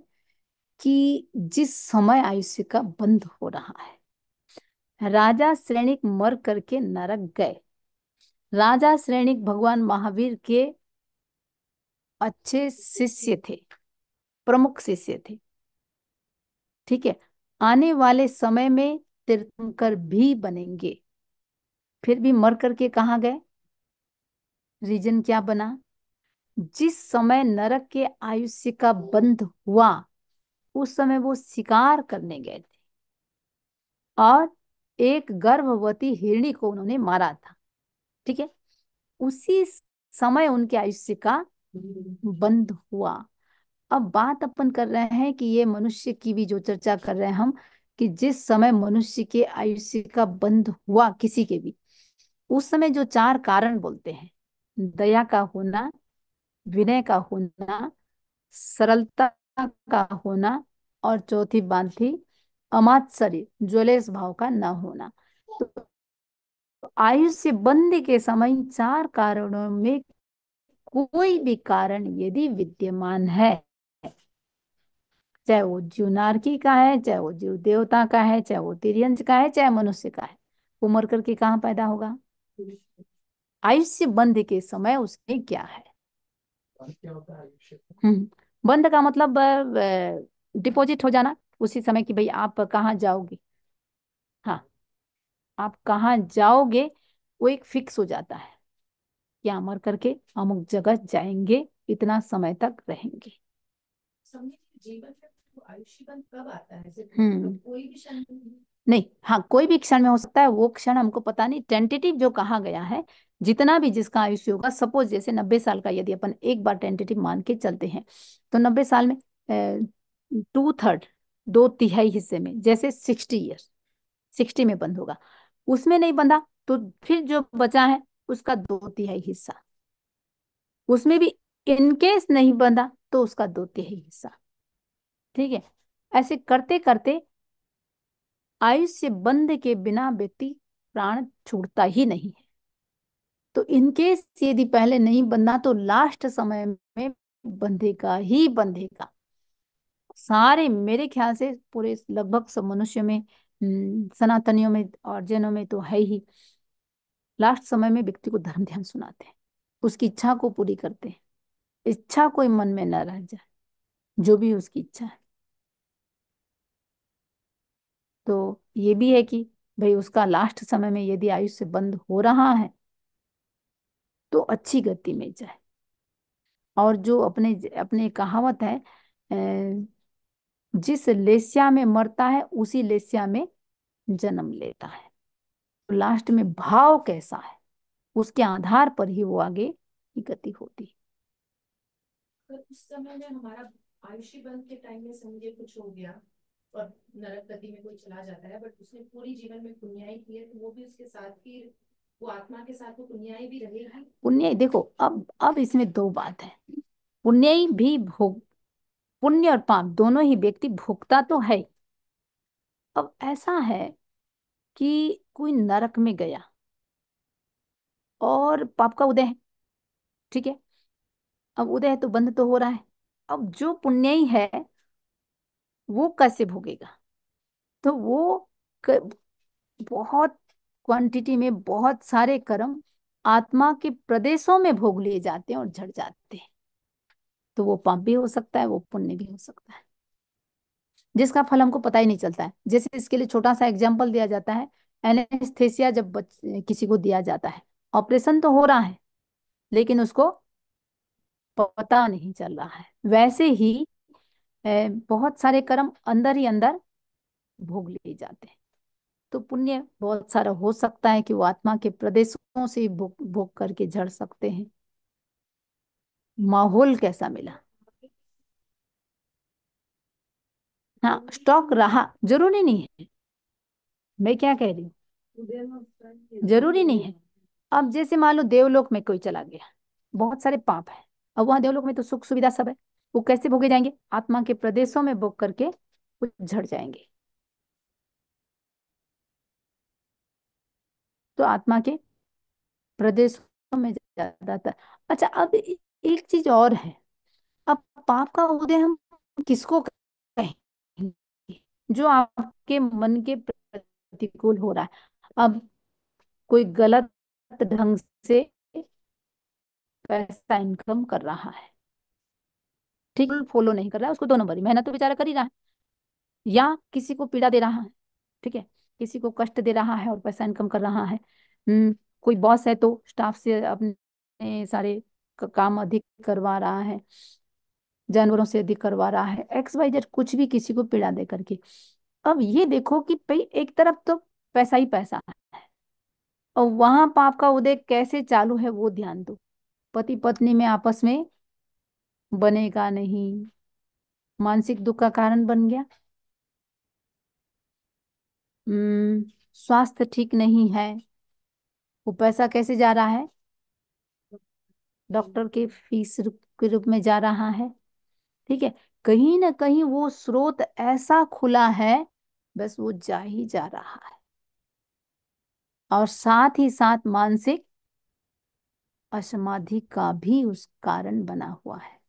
कि जिस समय आयुष्य का बंद हो रहा है राजा श्रेणिक मर करके नरक गए। राजा श्रेणिक भगवान महावीर के अच्छे शिष्य थे, प्रमुख शिष्य थे। ठीक है, आने वाले समय में तीर्थंकर भी बनेंगे। फिर भी मर करके कहा गए? रीजन क्या बना? जिस समय नरक के आयुष्य का बंध हुआ, उस समय वो शिकार करने गए थे। और एक गर्भवती हिरणी को उन्होंने मारा था। ठीक है? उसी समय उनके आयुष्य का बंद हुआ। अब बात अपन कर रहे हैं कि ये मनुष्य की भी जो चर्चा कर रहे हैं हम, कि जिस समय मनुष्य के आयुष्य का बंद हुआ किसी के भी, उस समय जो चार कारण बोलते हैं, दया का होना, विनय का होना, सरलता का होना और चौथी बात थी, अमात्सर्य ज्वलेश भाव का न होना। तो आयुष्य बंद के समय चार कारणों में कोई भी कारण यदि विद्यमान है। चाहे वो जीव नारकी का है, चाहे वो जीव देवता का है, चाहे वो तिरंज का है, चाहे मनुष्य का है। वो मर करके कहाँ पैदा होगा? आयुष्य बंध के समय उसमें क्या है? हम्म बंध का मतलब डिपॉजिट हो जाना उसी समय कि भाई आप कहाँ जाओगे? आप कहाँ जाओगे वो एक फिक्स हो जाता है। कि अमर करके अमुक जगह जाएँगे इतना समय तक रहेंगे। जीवन तो कब आता है? हम्म। कोई भी क्षण नहीं। नहीं हाँ कोई भी क्षण में हो सकता है वो क्षण हमको पता नहीं। टेंटेटिव जो कहा गया है जितना भी जिसका आयुष्य होगा सपोज़ जैसे नब्बे साल का यदि अपन एक बार टेंटेटिव मान के चलते हैं तो नब्बे साल में टू थर्ड दो तिहाई हिस्से में जैसे सिक्सटी ईयर सिक्सटी में बंद होगा। उसमें नहीं बंधा तो फिर जो बचा है उसका दो तिहाई हिस्सा। उसमें भी इनकेस नहीं बंधा तो उसका दो तिहाई हिस्सा। ठीक है, ऐसे करते करते आयुष्य बंध के बिना व्यक्ति प्राण छूटता ही नहीं है। तो इनकेस यदि पहले नहीं बंधा तो लास्ट समय में बंधेगा ही बंधेगा। सारे मेरे ख्याल से पूरे लगभग सब मनुष्य में सनातनियों में और जैनों में तो है ही। लास्ट समय में व्यक्ति को धर्म ध्यान सुनाते हैं, उसकी इच्छा को पूरी करते हैं। इच्छा कोई मन में न रह जाए, जो भी उसकी इच्छा है। तो ये भी है कि भाई उसका लास्ट समय में यदि आयुष्य बंद हो रहा है तो अच्छी गति में जाए। और जो अपने अपने कहावत है जिस लेस्या में मरता है, उसी लेस्या में जन्म लेता है। तो लास्ट में भाव कैसा है उसके आधार पर ही वो आगे की गति होती। है उस समय में हमारा आयुष्य बंद के टाइम में समझे कुछ हो गया और नरक गति में कोई चला जाता है बट उसने पूरी जीवन में पुण्याई की है तो वो भी उसके साथ ही वो आत्मा के साथ वो पुण्याई भी रहेगी। पुण्य देखो अब अब इसमें दो बात है। पुण्य भी भोग पुण्य और पाप दोनों ही व्यक्ति भोगता तो है। अब ऐसा है कि कोई नरक में गया और पाप का उदय है ठीक है? अब उदय है तो बंद तो हो रहा है। अब जो पुण्य ही है वो कैसे भोगेगा? तो वो क, बहुत क्वांटिटी में बहुत सारे कर्म आत्मा के प्रदेशों में भोग लिए जाते हैं और झड़ जाते हैं। तो वो पाप भी हो सकता है वो पुण्य भी हो सकता है। जिसका फल हमको पता ही नहीं चलता है। जैसे इसके लिए छोटा सा एग्ज़ाम्पल दिया जाता है एनेस्थेसिया जब किसी को दिया जाता है। ऑपरेशन तो हो रहा है, लेकिन उसको पता नहीं चल रहा है। वैसे ही बहुत सारे कर्म अंदर ही अंदर भोग लिए जाते हैं। तो पुण्य बहुत सारा हो सकता है कि वो आत्मा के प्रदेशों से भोग भोग करके झड़ सकते हैं। माहौल कैसा मिला? हाँ स्टॉक रहा, ज़रूरी नहीं है। मैं क्या कह रही हूँ? ज़रूरी नहीं है। अब जैसे मान लो देवलोक में कोई चला गया, बहुत सारे पाप है, अब वहाँ देवलोक में तो सुख सुविधा सब है। वो कैसे भोगे जाएँगे? आत्मा के प्रदेशों में भोग करके वो झड़ जाएँगे। तो आत्मा के प्रदेशों में ज़्यादातर। अच्छा अब एक चीज़ और है। अब पाप का उदय हम किसको कहेंगे जो आपके मन के प्रतिकूल हो रहा है। अब कोई गलत ढंग से पैसा इनकम कर रहा है, ठीक? फॉलो नहीं कर रहा है उसको दो नंबर मेहनत तो बेचारा कर ही रहा है। या किसी को पीड़ा दे रहा है, ठीक है? किसी को कष्ट दे रहा है और पैसा इनकम कर रहा है। हम्म कोई बॉस है तो स्टाफ से अपने सारे काम अधिक करवा रहा है। जानवरों से अधिक करवा रहा है, एक्स, वाई, जेड, कुछ भी किसी को पीड़ा दे करके। अब ये देखो कि भाई एक तरफ़ तो पैसा ही पैसा है, और वहाँ पाप का उदय कैसे चालू है वो ध्यान दो। पति पत्नी में आपस में बनेगा नहीं, मानसिक दुख का कारण बन गया। हम्म स्वास्थ्य ठीक नहीं है, वो पैसा कैसे जा रहा है? डॉक्टर के फ़ीस के रूप में जा रहा है। ठीक है? कहीं ना कहीं वो स्रोत ऐसा खुला है, बस वो जा ही जा रहा है। और साथ ही साथ मानसिक असमाधि का भी उस कारण बना हुआ है।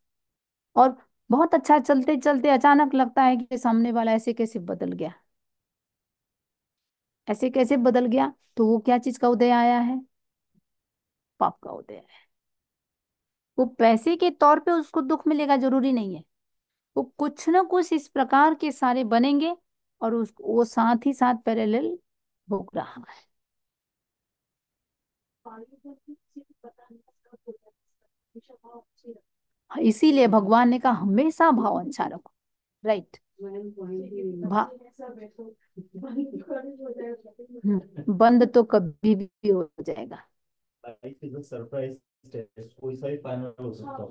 और बहुत अच्छा चलते चलते अचानक लगता है कि सामने वाला ऐसे कैसे बदल गया। ऐसे कैसे बदल गया? तो वो क्या चीज़ का उदय आया है? पाप का उदय है। वो पैसे के तौर पे उसको दुख मिलेगा ज़रूरी नहीं है। वो कुछ ना कुछ इस प्रकार के सारे बनेंगे और उस वो साथ ही साथ पैरेलल भोग रहा है इसीलिए भगवान ने कहा हमेशा भाव अच्छा रखो। राइट ही भा बंद हम्म, तो कभी भी हो जाएगा। सरप्राइज़ कोई सा भी फाइनल हो सकता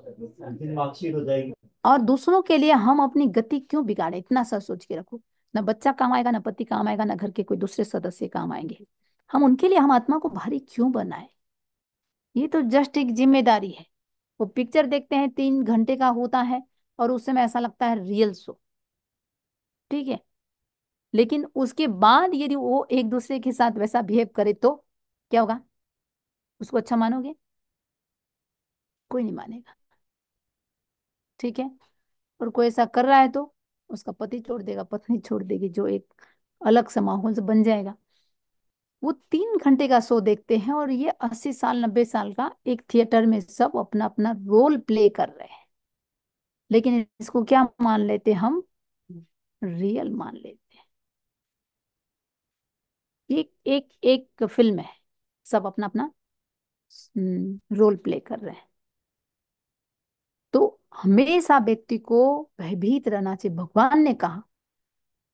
है दिन मार्कशीट हो जाएगी। और दूसरों के लिए हम अपनी गति क्यों बिगाड़े? इतना सा सोच के रखो। ना बच्चा काम आएगा ना पति काम आएगा ना घर के कोई दूसरे सदस्य काम आएँगे। हम उनके लिए हम आत्मा को भारी क्यों बनाए? ये तो जस्ट एक ज़िम्मेदारी है। वो पिक्चर देखते हैं तीन घंटे का होता है और उस समय ऐसा लगता है रियल शो ठीक है? लेकिन उसके बाद यदि वो एक दूसरे के साथ वैसा बिहेव करे तो क्या होगा? उसको अच्छा मानोगे? कोई नहीं मानेगा। ठीक है? और कोई ऐसा कर रहा है तो उसका पति छोड़ देगा, पत्नी छोड़ देगी, जो एक अलग सा माहौल से बन जाएगा। वो तीन घंटे का शो देखते हैं और ये अस्सी साल, नब्बे साल का एक थिएटर में सब अपना अपना रोल प्ले कर रहे हैं। लेकिन इसको क्या मान लेते हम? रियल मान लेते हैं। एक एक एक फ़िल्म है। सब अपना अपना रोल प्ले कर रहे हैं। हमेशा व्यक्ति को भयभीत रहना चाहिए। भगवान ने कहा,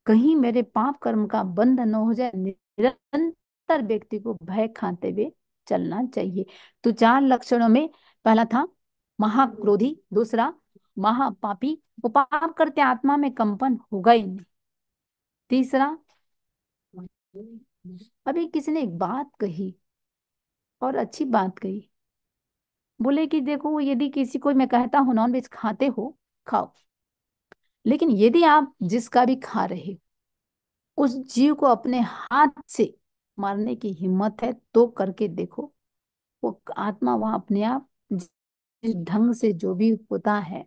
कहीं मेरे पाप कर्म का बंध न हो जाए, निरंतर व्यक्ति को भय खाते हुए चलना चाहिए। तो चार लक्षणों में पहला था महाक्रोधी, दूसरा महापापी। वो पाप करते आत्मा में कंपन होगा ही नहीं। तीसरा, अभी किसी ने एक बात कही और अच्छी बात कही। बोले कि देखो, यदि किसी को मैं कहता हूँ नॉन वेज खाते हो, खाओ। लेकिन यदि आप जिसका भी खा रहे हो, उस जीव को अपने हाथ से मारने की हिम्मत है तो करके देखो, वो आत्मा वहाँ अपने आप जिस ढंग से जो भी होता है,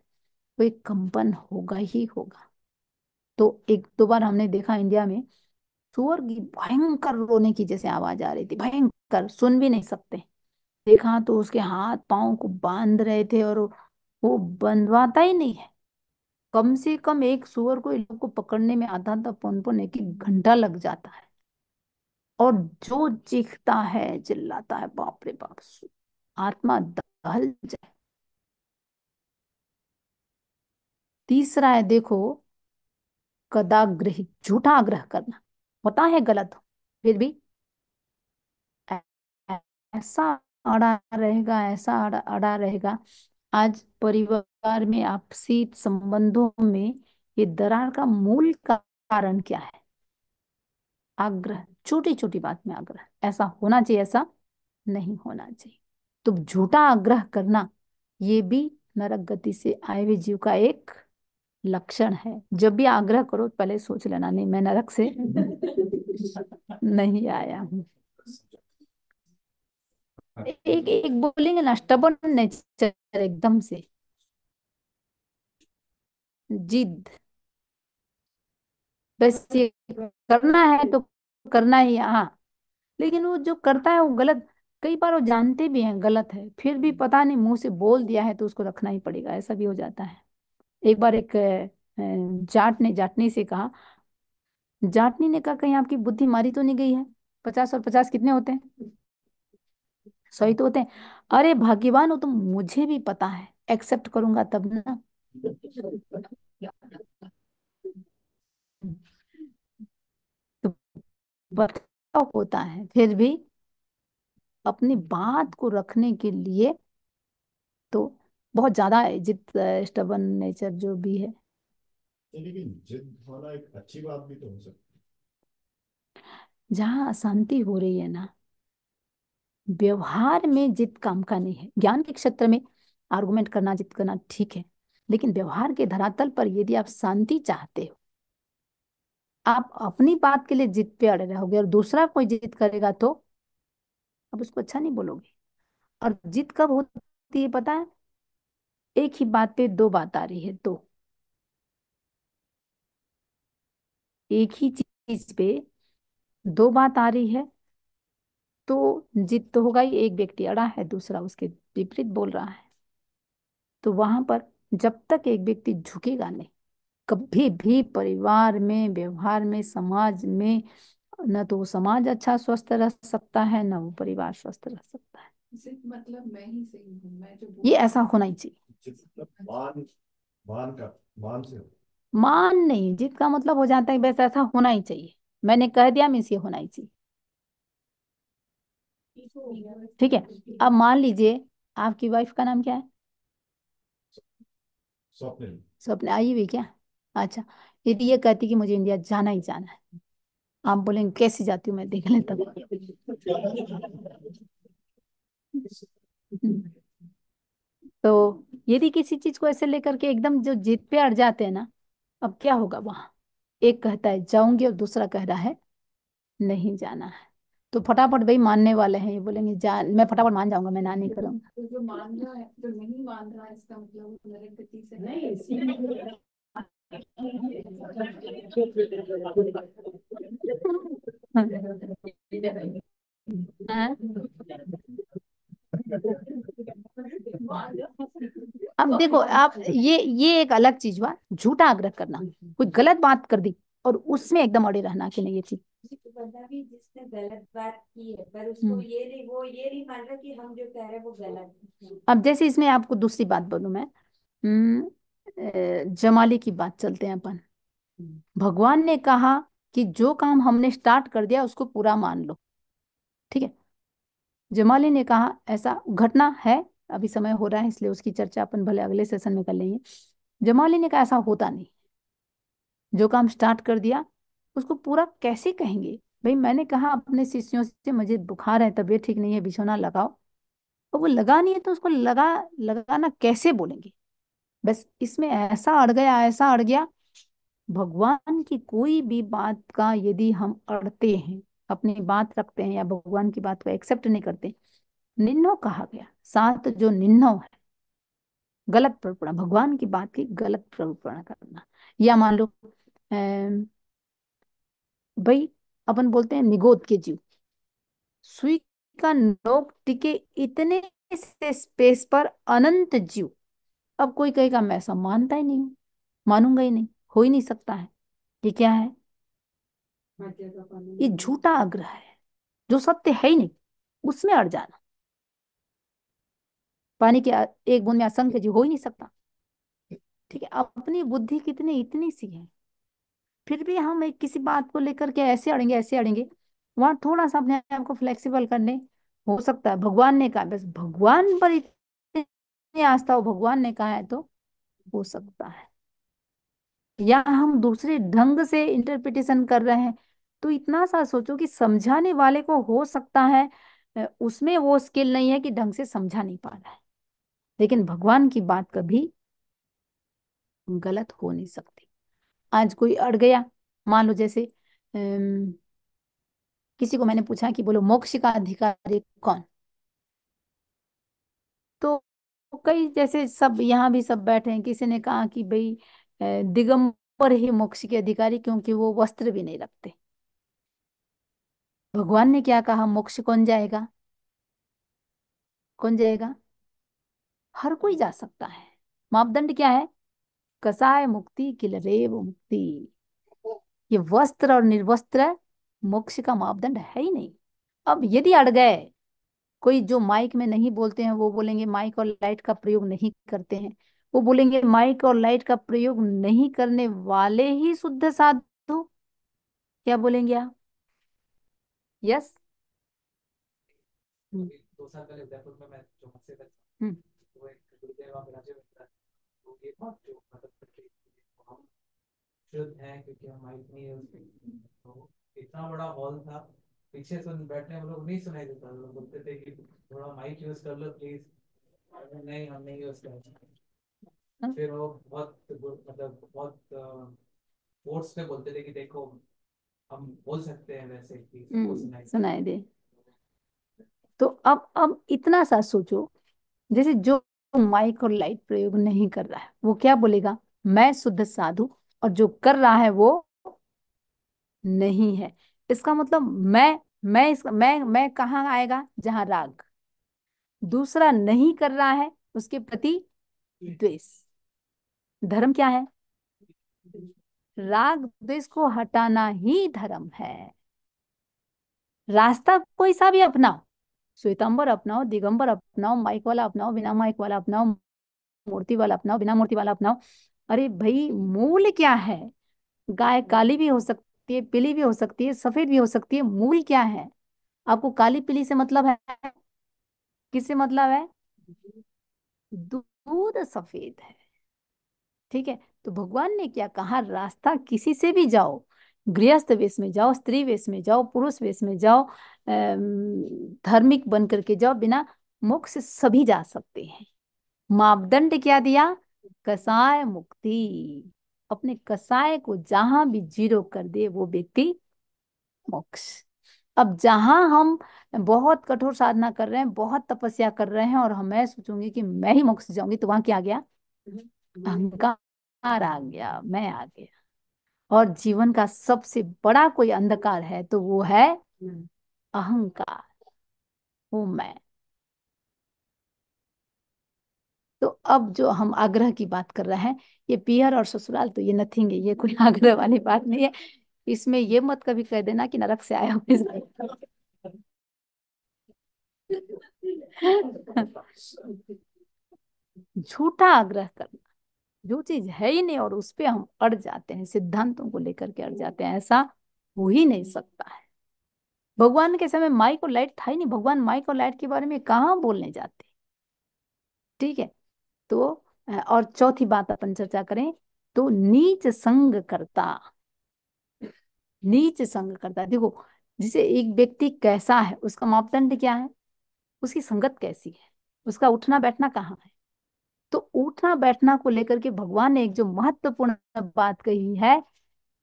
वो एक कंपन होगा ही होगा। तो एक दो बार हमने देखा इंडिया में सुअर की भयंकर रोने की जैसे आवाज़ आ रही थी, भयंकर, सुन भी नहीं सकते। देखा तो उसके हाथ पाँव को बाँध रहे थे और वो बंधवाता ही नहीं है। कम से कम एक सुअर को इन लोग को पकड़ने में आधा आधा पौन पौन एक घंटा लग जाता है। और जो चीखता है, चिल्लाता है, बाप रे बाप आत्मा दहल जाए। तीसरा है, देखो, कदाग्रही, झूठा आग्रह करना। होता है गलत? फिर भी ऐसा अड़ा रहेगा ऐसा अड़ा अड़ा रहेगा। आज परिवार में आपसी संबंधों में ये दरार का मूल कारण क्या है? आग्रह छोटी छोटी बात में आग्रह। ऐसा होना चाहिए ऐसा नहीं होना चाहिए। तो झूठा आग्रह करना ये भी नरक गति से आए हुए जीव का एक लक्षण है। जब भी आग्रह करो पहले सोच लेना नहीं मैं नरक से नहीं आया हूँ। एक एक बोलेंगे ना स्टबर्न नेचर एकदम से। जिद। बस ये करना है तो करना ही हाँ लेकिन वो जो करता है वो गलत, कई बार वो जानते भी हैं गलत है, फिर भी पता नहीं, मुँह से बोल दिया है तो उसको रखना ही पड़ेगा, ऐसा भी हो जाता है। एक बार एक जाट ने, जाटनी से कहा, जाटनी ने कहा, कहीं आपकी बुद्धि मारी तो नहीं गई है? पचास और पचास कितने होते हैं? सही तो होते हैं। अरे भाग्यवान हो तुम मुझे भी पता है एक्सेप्ट करूँगा तब ना। तो बताओ होता है फिर भी अपनी बात को रखने के लिए तो बहुत ज़्यादा है जित स्टबन नेचर जो भी है। लेकिन जिद होना एक अच्छी बात भी तो हो सकती जहाँ अशांति हो रही है ना व्यवहार में जित काम का नहीं है। ज्ञान के क्षेत्र में आर्गुमेंट करना जित करना ठीक है। लेकिन व्यवहार के धरातल पर यदि आप शांति चाहते हो, आप अपनी बात के लिए जिद पे अड़े रहोगे और दूसरा कोई जिद करेगा तो आप उसको अच्छा नहीं बोलोगे। और जिद कब होती है पता है? एक ही बात पे दो बात आ रही है, दो। एक ही चीज़ पे दो बात आ रही है तो जिद तो होगा ही एक व्यक्ति अड़ा है दूसरा उसके विपरीत बोल रहा है। तो वहाँ पर जब तक एक व्यक्ति झुकेगा नहीं कभी भी परिवार में व्यवहार में समाज में न तो समाज अच्छा स्वस्थ रह सकता है न वो परिवार स्वस्थ रह सकता है। मतलब मैं ही सही हूँ मैं जो ये ऐसा होना ही चाहिए। मतलब मान मान का मान से मान नहीं जिद का मतलब हो जाता है बस ऐसा होना ही चाहिए। मैंने कह दिया मीन्स ये होना ही चाहिए। ठीक है। अब मान लीजिए आपकी वाइफ का नाम क्या है? स्वप्न आई हुई क्या? अच्छा यदि ये कहती कि मुझे इंडिया जाना ही जाना है आप बोलेंगे कैसे जाती हूँ मैं? देख लेता हूँ। तो यदि किसी चीज़ को ऐसे लेकर के एकदम जो जिद पे अड़ जाते हैं ना अब क्या होगा वहाँ? एक कहता है जाऊँगी और दूसरा कह रहा है नहीं जाना है। तो फटाफट भाई मानने वाले हैं ये बोलेंगे जा मैं फटाफट मान जाऊँगा मैं ना नहीं करूँगा। तो जो मान रहा है जो नहीं मान रहा है इसका मतलब गति से नहीं? अब देखो आप ये ये एक अलग चीज़ हुआ झूठा आग्रह करना। कोई गलत बात कर दी और उसमें एकदम अड़े रहना कि नहीं ये चीज़। बंदा भी जिसने गलत बात की है पर उसको हम्म। ये नहीं वो ये नहीं मान रहा कि हम जो कह रहे हैं वो गलत है। अब जैसे इसमें आपको दूसरी बात बोलूँ मैं हम्म, जमाली की बात चलते हैं अपन। भगवान ने कहा कि जो काम हमने स्टार्ट कर दिया उसको पूरा मान लो। ठीक है? जमाली ने कहा ऐसा घटना है अभी समय हो रहा है इसलिए उसकी चर्चा अपन भले अगले सेशन में कर लेंगे। जमाली ने कहा ऐसा होता नहीं। जो काम स्टार्ट कर दिया उसको पूरा कैसे कहेंगे? भाई मैंने कहा, अपने शिष्यों से मुझे बुखार है, तबीयत ठीक नहीं है, बिछौना लगाओ। और वो लगा नहीं है तो उसको लगा, लगाना कैसे बोलेंगे? बस इसमें ऐसा अड़ गया, ऐसा अड़ गया। भगवान की कोई भी बात का यदि हम अड़ते हैं, अपनी बात रखते हैं या भगवान की बात को एक्सेप्ट नहीं करते, निन्नो कहा गया। सात जो निन्नो है, गलत प्रवृत्ति भगवान की बात की गलत प्रवृत्ति करना। या मान लो भाई, अपन बोलते हैं निगोद के जीव। सुई का नोक टिके इतने से स्पेस पर अनंत जीव। अब कोई कहेगा, मैं ऐसा मानता ही नहीं, मानूँगा ही नहीं, हो ही नहीं सकता है। ये क्या है? ये झूठा आग्रह है, जो सत्य है ही नहीं, उसमें अड़ जाना। पानी के एक बूंद में असंख्य जीव हो ही नहीं सकता। ठीक है, अपनी बुद्धि कितनी, इतनी सी है। फिर भी हम एक किसी बात को लेकर के ऐसे अड़ेंगे ऐसे अड़ेंगे। वहाँ थोड़ा सा अपने आप को फ्लेक्सिबल करने, हो सकता है। भगवान ने कहा, बस भगवान पर इतनी आस्था हो, भगवान ने कहा है तो हो सकता है। या हम दूसरे ढंग से इंटरप्रिटेशन कर रहे हैं तो इतना सा सोचो कि समझाने वाले को हो सकता है उसमें वो स्किल नहीं है कि ढंग से समझा नहीं पा रहा है। लेकिन भगवान की बात कभी गलत हो नहीं सकती। आज कोई अड़ गया। मान लो जैसे अम, किसी को मैंने पूछा कि बोलो मोक्ष का अधिकारी कौन? तो कई जैसे सब यहाँ भी सब बैठे हैं। किसी ने कहा कि भाई दिगंबर ही मोक्ष के अधिकारी क्योंकि वो वस्त्र भी नहीं रखते। भगवान ने क्या कहा? मोक्ष कौन जाएगा? कौन जाएगा? हर कोई जा सकता है। मापदंड क्या है? कसाय मुक्ति किल रेव मुक्ति। ये वस्त्र और निर्वस्त्र मोक्ष का मापदंड है ही नहीं। अब यदि अड़ गए कोई जो माइक में नहीं बोलते हैं वो बोलेंगे माइक और लाइट का प्रयोग नहीं करते हैं। वो बोलेंगे माइक और लाइट का प्रयोग नहीं करने वाले ही शुद्ध साधु। क्या बोलेंगे आप? यस हम्म। दो साल पहले उदयपुर में मैं जो हमसे था हम्म। एक गुरुदेव ये जो मतलब शुद्ध हैं क्योंकि हम माइक नहीं यूज़ तो इतना बड़ा हॉल था। पीछे सुन बैठने वालों को नहीं सुनाई देता। लोग बोलते थे कि थोड़ा माइक यूज़ कर लो प्लीज़ नहीं हम नहीं यूज़ करेंगे फिर वो बहुत मतलब बहुत फोर्स पे बोलते थे कि देखो हम बोल सकते हैं वैसे कि सुनाई सुनाई दे। तो अब अब इतना सा सोचो। जैसे जो माइक और लाइट प्रयोग नहीं कर रहा है वो क्या बोलेगा? मैं शुद्ध साधु और जो कर रहा है वो नहीं है। इसका मतलब मैं मैं इस मैं मैं कहाँ आएगा? जहाँ राग। दूसरा नहीं कर रहा है, उसके प्रति द्वेष। धर्म क्या है? राग द्वेष को हटाना ही धर्म है। रास्ता कोई सा भी अपनाओ। श्वेतांबर अपनाओ, दिगंबर अपनाओ, माइक वाला अपनाओ, बिना माइक वाला अपनाओ, मूर्ति वाला अपनाओ, बिना मूर्ति वाला अपनाओ अरे भाई, मूल क्या है? गाय काली भी हो सकती है, पीली भी हो सकती है, सफ़ेद भी हो सकती है, मूल क्या है? आपको काली पीली से मतलब है? किससे मतलब है? दूध सफ़ेद है। ठीक है तो भगवान ने क्या कहा? रास्ता किसी से भी जाओ, गृहस्थ वेश में जाओ, स्त्री वेश में जाओ, पुरुष वेश में जाओ धार्मिक बन करके जाओ, बिना मोक्ष सभी जा सकते हैं। मापदंड क्या दिया? कसाय मुक्ति। अपने कसाय को जहाँ भी ज़ीरो कर दे वो व्यक्ति मोक्ष। अब जहाँ हम बहुत कठोर साधना कर रहे हैं बहुत तपस्या कर रहे हैं और हम मैं सोचूँगी कि मैं ही मोक्ष जाऊँगी तो वहाँ क्या गया? अहंकार आ गया मैं आ गया। और जीवन का सबसे बड़ा कोई अंधकार है तो वो है अहंकार वो मैं। तो अब जो हम आग्रह की बात कर रहे हैं, ये पियर और ससुराल तो ये नथिंग है, ये कोई आग्रह वाली बात नहीं है। इसमें ये मत कभी कह देना कि नरक से आया हूँ झूठा आग्रह करना, जो चीज़ है ही नहीं और उस पर हम अड़ जाते हैं, सिद्धांतों को लेकर के अड़ जाते हैं, ऐसा हो ही नहीं सकता है। भगवान के समय माइक और लाइट था ही नहीं। भगवान माइक और लाइट के बारे में कहाँ बोलने जाते? ठीक है तो और चौथी बात अपन चर्चा करें तो नीच संग करता। नीच संग करता। देखो, जिसे एक व्यक्ति कैसा है, उसका मापदंड क्या है? उसकी संगत कैसी है? उसका उठना बैठना कहाँ है? तो उठना बैठना को लेकर के भगवान ने एक जो महत्वपूर्ण बात कही है,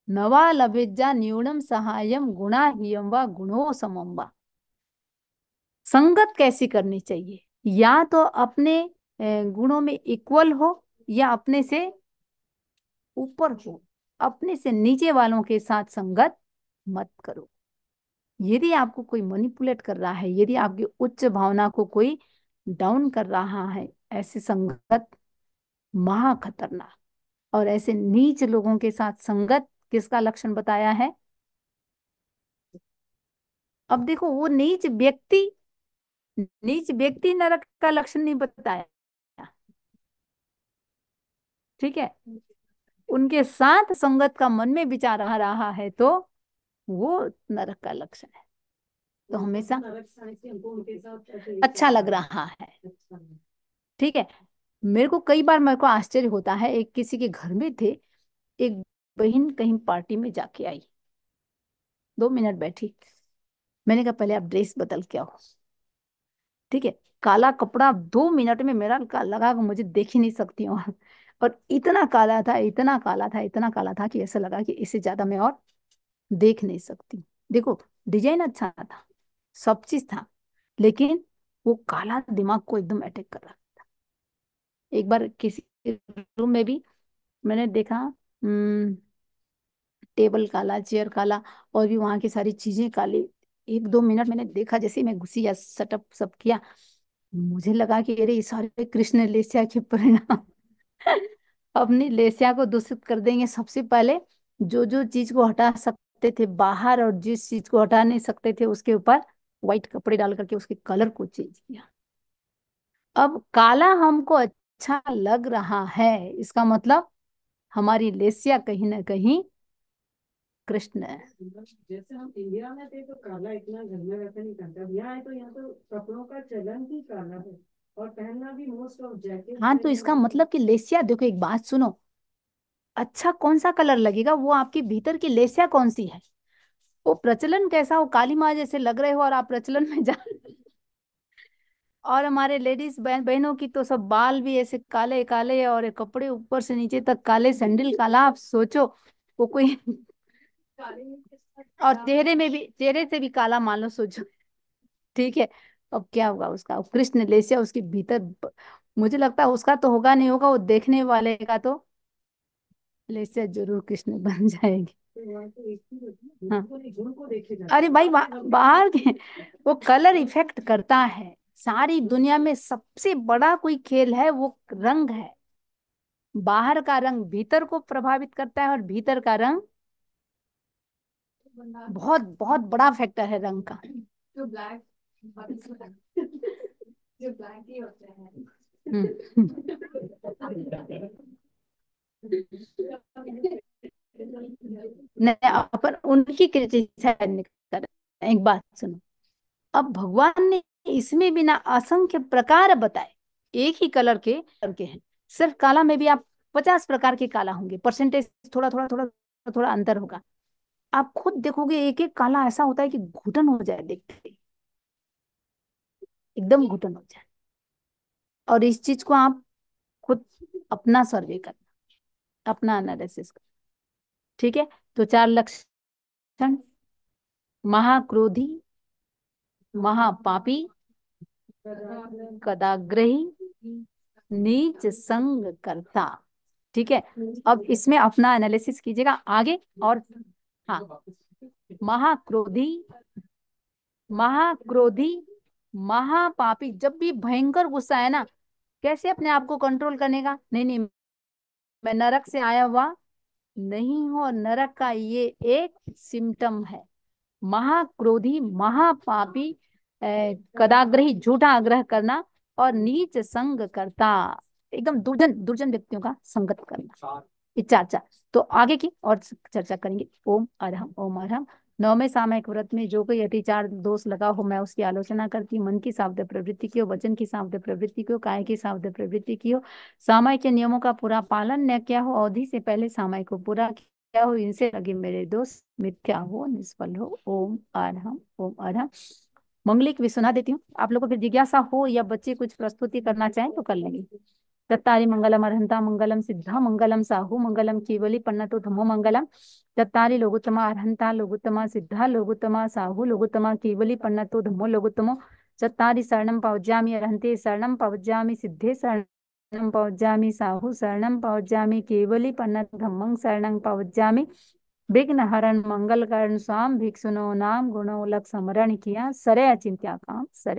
नवा लभिजा न्यूनम सहायम गुणा हियम व गुणो समम संगत कैसी करनी चाहिए? या तो अपने गुणों में इक्वल हो या अपने से ऊपर हो, अपने से नीचे वालों के साथ संगत मत करो। यदि आपको कोई मैनिपुलेट कर रहा है, यदि आपकी उच्च भावना को कोई डाउन कर रहा है, ऐसी संगत महा खतरनाक। और ऐसे नीच लोगों के साथ संगत किसका लक्षण बताया है? अब देखो, वो नीच व्यक्ति नीच व्यक्ति नरक का लक्षण नहीं बताया। ठीक है? उनके साथ संगत का मन में विचार आ रहा है तो वो नरक का लक्षण है। तो हमेशा अच्छा लग रहा है। अच्छा। ठीक है? मेरे को कई बार मेरे को आश्चर्य होता है एक किसी के घर में थे एक बहन कहीं पार्टी में जाके आई। दो मिनट बैठी। मैंने कहा पहले आप ड्रेस बदल के आओ। ठीक है? काला कपड़ा दो मिनट में मेरा लगा मुझे देख ही नहीं सकती हूँ। और इतना काला था, इतना काला था, इतना काला था कि ऐसा लगा कि इससे ज़्यादा मैं और देख नहीं सकती। देखो, डिज़ाइन अच्छा था, सब चीज़ था, लेकिन वो काला दिमाग को एकदम अटैक कर रहा था। एक बार किसी रूम में भी मैंने देखा टेबल काला, चेयर काला और भी वहाँ की सारी चीज़ें काली। एक दो मिनट मैंने देखा, जैसे मैं घुसी या सेटअप सब किया, मुझे लगा कि अरे सारे कृष्ण लेसिया के परिणाम अपनी लेसिया को दूषित कर देंगे। सबसे पहले जो जो चीज़ को हटा सकते थे, बाहर और जिस चीज़ को हटा नहीं सकते थे, उसके ऊपर व्हाइट कपड़े डाल करके उसके कलर को चेंज किया। अब काला हमको अच्छा लग रहा है, इसका मतलब हमारी लेसिया कहीं ना कहीं कृष्ण है। जैसे हम इंडिया में थे तो काला इतना घर में नहीं अब यहाँ तो यहाँ तो कपड़ों का चलन काला है। और पहनना भी मोस्ट ऑफ़ जैकेट हाँ तो इसका मतलब कि लेसिया देखो एक बात सुनो। अच्छा कौन सा कलर लगेगा? वो आपके भीतर की लेसिया कौन सी है? वो प्रचलन कैसा हो? काली माँ जैसे लग रहे हो और आप प्रचलन में जा और हमारे लेडीज़ बहन बहनों की तो सब बाल भी ऐसे काले काले और कपड़े ऊपर से नीचे तक काले सैंडल काला आप सोचो वो कोई और चेहरे में भी चेहरे से भी काला मान लो सोचो। ठीक है? अब क्या होगा उसका? कृष्ण लेसिया उसके भीतर मुझे लगता है उसका तो होगा नहीं होगा, वो देखने वाले का तो। लेसिया ज़रूर कृष्ण बन जाएगी। तो तो ही। अरे भाई बाहर के, वो कलर इफ़ेक्ट करता है। सारी दुनिया में सबसे बड़ा कोई खेल है, वो रंग है। बाहर का रंग भीतर को प्रभावित करता है और भीतर का रंग बहुत बहुत बड़ा फैक्टर है रंग का। जो ब्लैक हम्म। अपन उनकी क्रिटिसाइज नहीं कर एक बात सुनो। अब भगवान ने इसमें बिना असंख्य प्रकार बताए, एक ही कलर के करके हैं। सिर्फ़ काला में भी आप पचास प्रकार के काला होंगे। परसेंटेज थोड़ा थोड़ा थोड़ा थोड़ा अंतर होगा। आप खुद देखोगे एक एक काला ऐसा होता है कि घुटन हो जाए देखते। एकदम घुटन हो जाए। और इस चीज़ को आप खुद अपना सर्वे करना अपना एनालिसिस करना ठीक है? तो चार लक्षण महाक्रोधी महापापी कदाग्रही नीच संग करता ठीक है? अब इसमें अपना एनालिसिस कीजिएगा आगे और हाँ महाक्रोधी महाक्रोधी महापापी जब भी भयंकर गुस्सा है ना कैसे अपने आप को कंट्रोल करने का नहीं नहीं मैं नरक से आया हुआ नहीं हूँ और नरक का ये एक सिम्टम है। महाक्रोधी महापापी कदाग्रही झूठा आग्रह करना और नीच संग करता। एकदम दुर्जन दुर्जन व्यक्तियों का संगत करना। ये चार चार। तो आगे की और चर्चा करेंगे। ओम अरहम ओम अरहम। नौवें सामयिक व्रत में जो कोई अतिचार दोष लगा हो, मैं उसकी आलोचना करती हूँ। मन की सावध प्रवृत्ति की हो, वचन की सावध प्रवृत्ति की हो, काय की सावध प्रवृत्ति की हो, सामयिक के नियमों का पूरा पालन न किया हो, अवधि से पहले सामयिक को पूरा किया हो, इनसे लगे मेरे दोस्त मिथ्या हो, निष्फल हो, ओम अरहम ओम अरहम। मंगलिक भी सुना देती हूँ। आप लोगों को जिज्ञासा हो या बच्चे कुछ प्रस्तुति करना चाहें तो कर लेंगे। चत्तारि मंगलम, अरहंता मंगलम, सिद्धा मंगलम, साहु मंगलम, केवली, पन्नतो धमो मंगलम। चत्तारि लोगोत्तमा, अरहंता लोगोत्तमा, सिद्धा लोगोत्तमा, साहु लोगोत्तमा, केवली, पन्नतो धमो लोगोत्तमो। चत्तारि शरणं पवज्यामि अरहन्ते शरणं पवज्यामि, सिद्धे शरणं पवज्यामि, साहु शरणं पवज्यामि, केवली, पन्नतो, धम्मं शरणं पवज्यामि। विघ्न हरण मंगल करण स्वाम, भिक्षुनो, नाम, गुणो लक समरण, किया सरे अचिंत्या काम सरे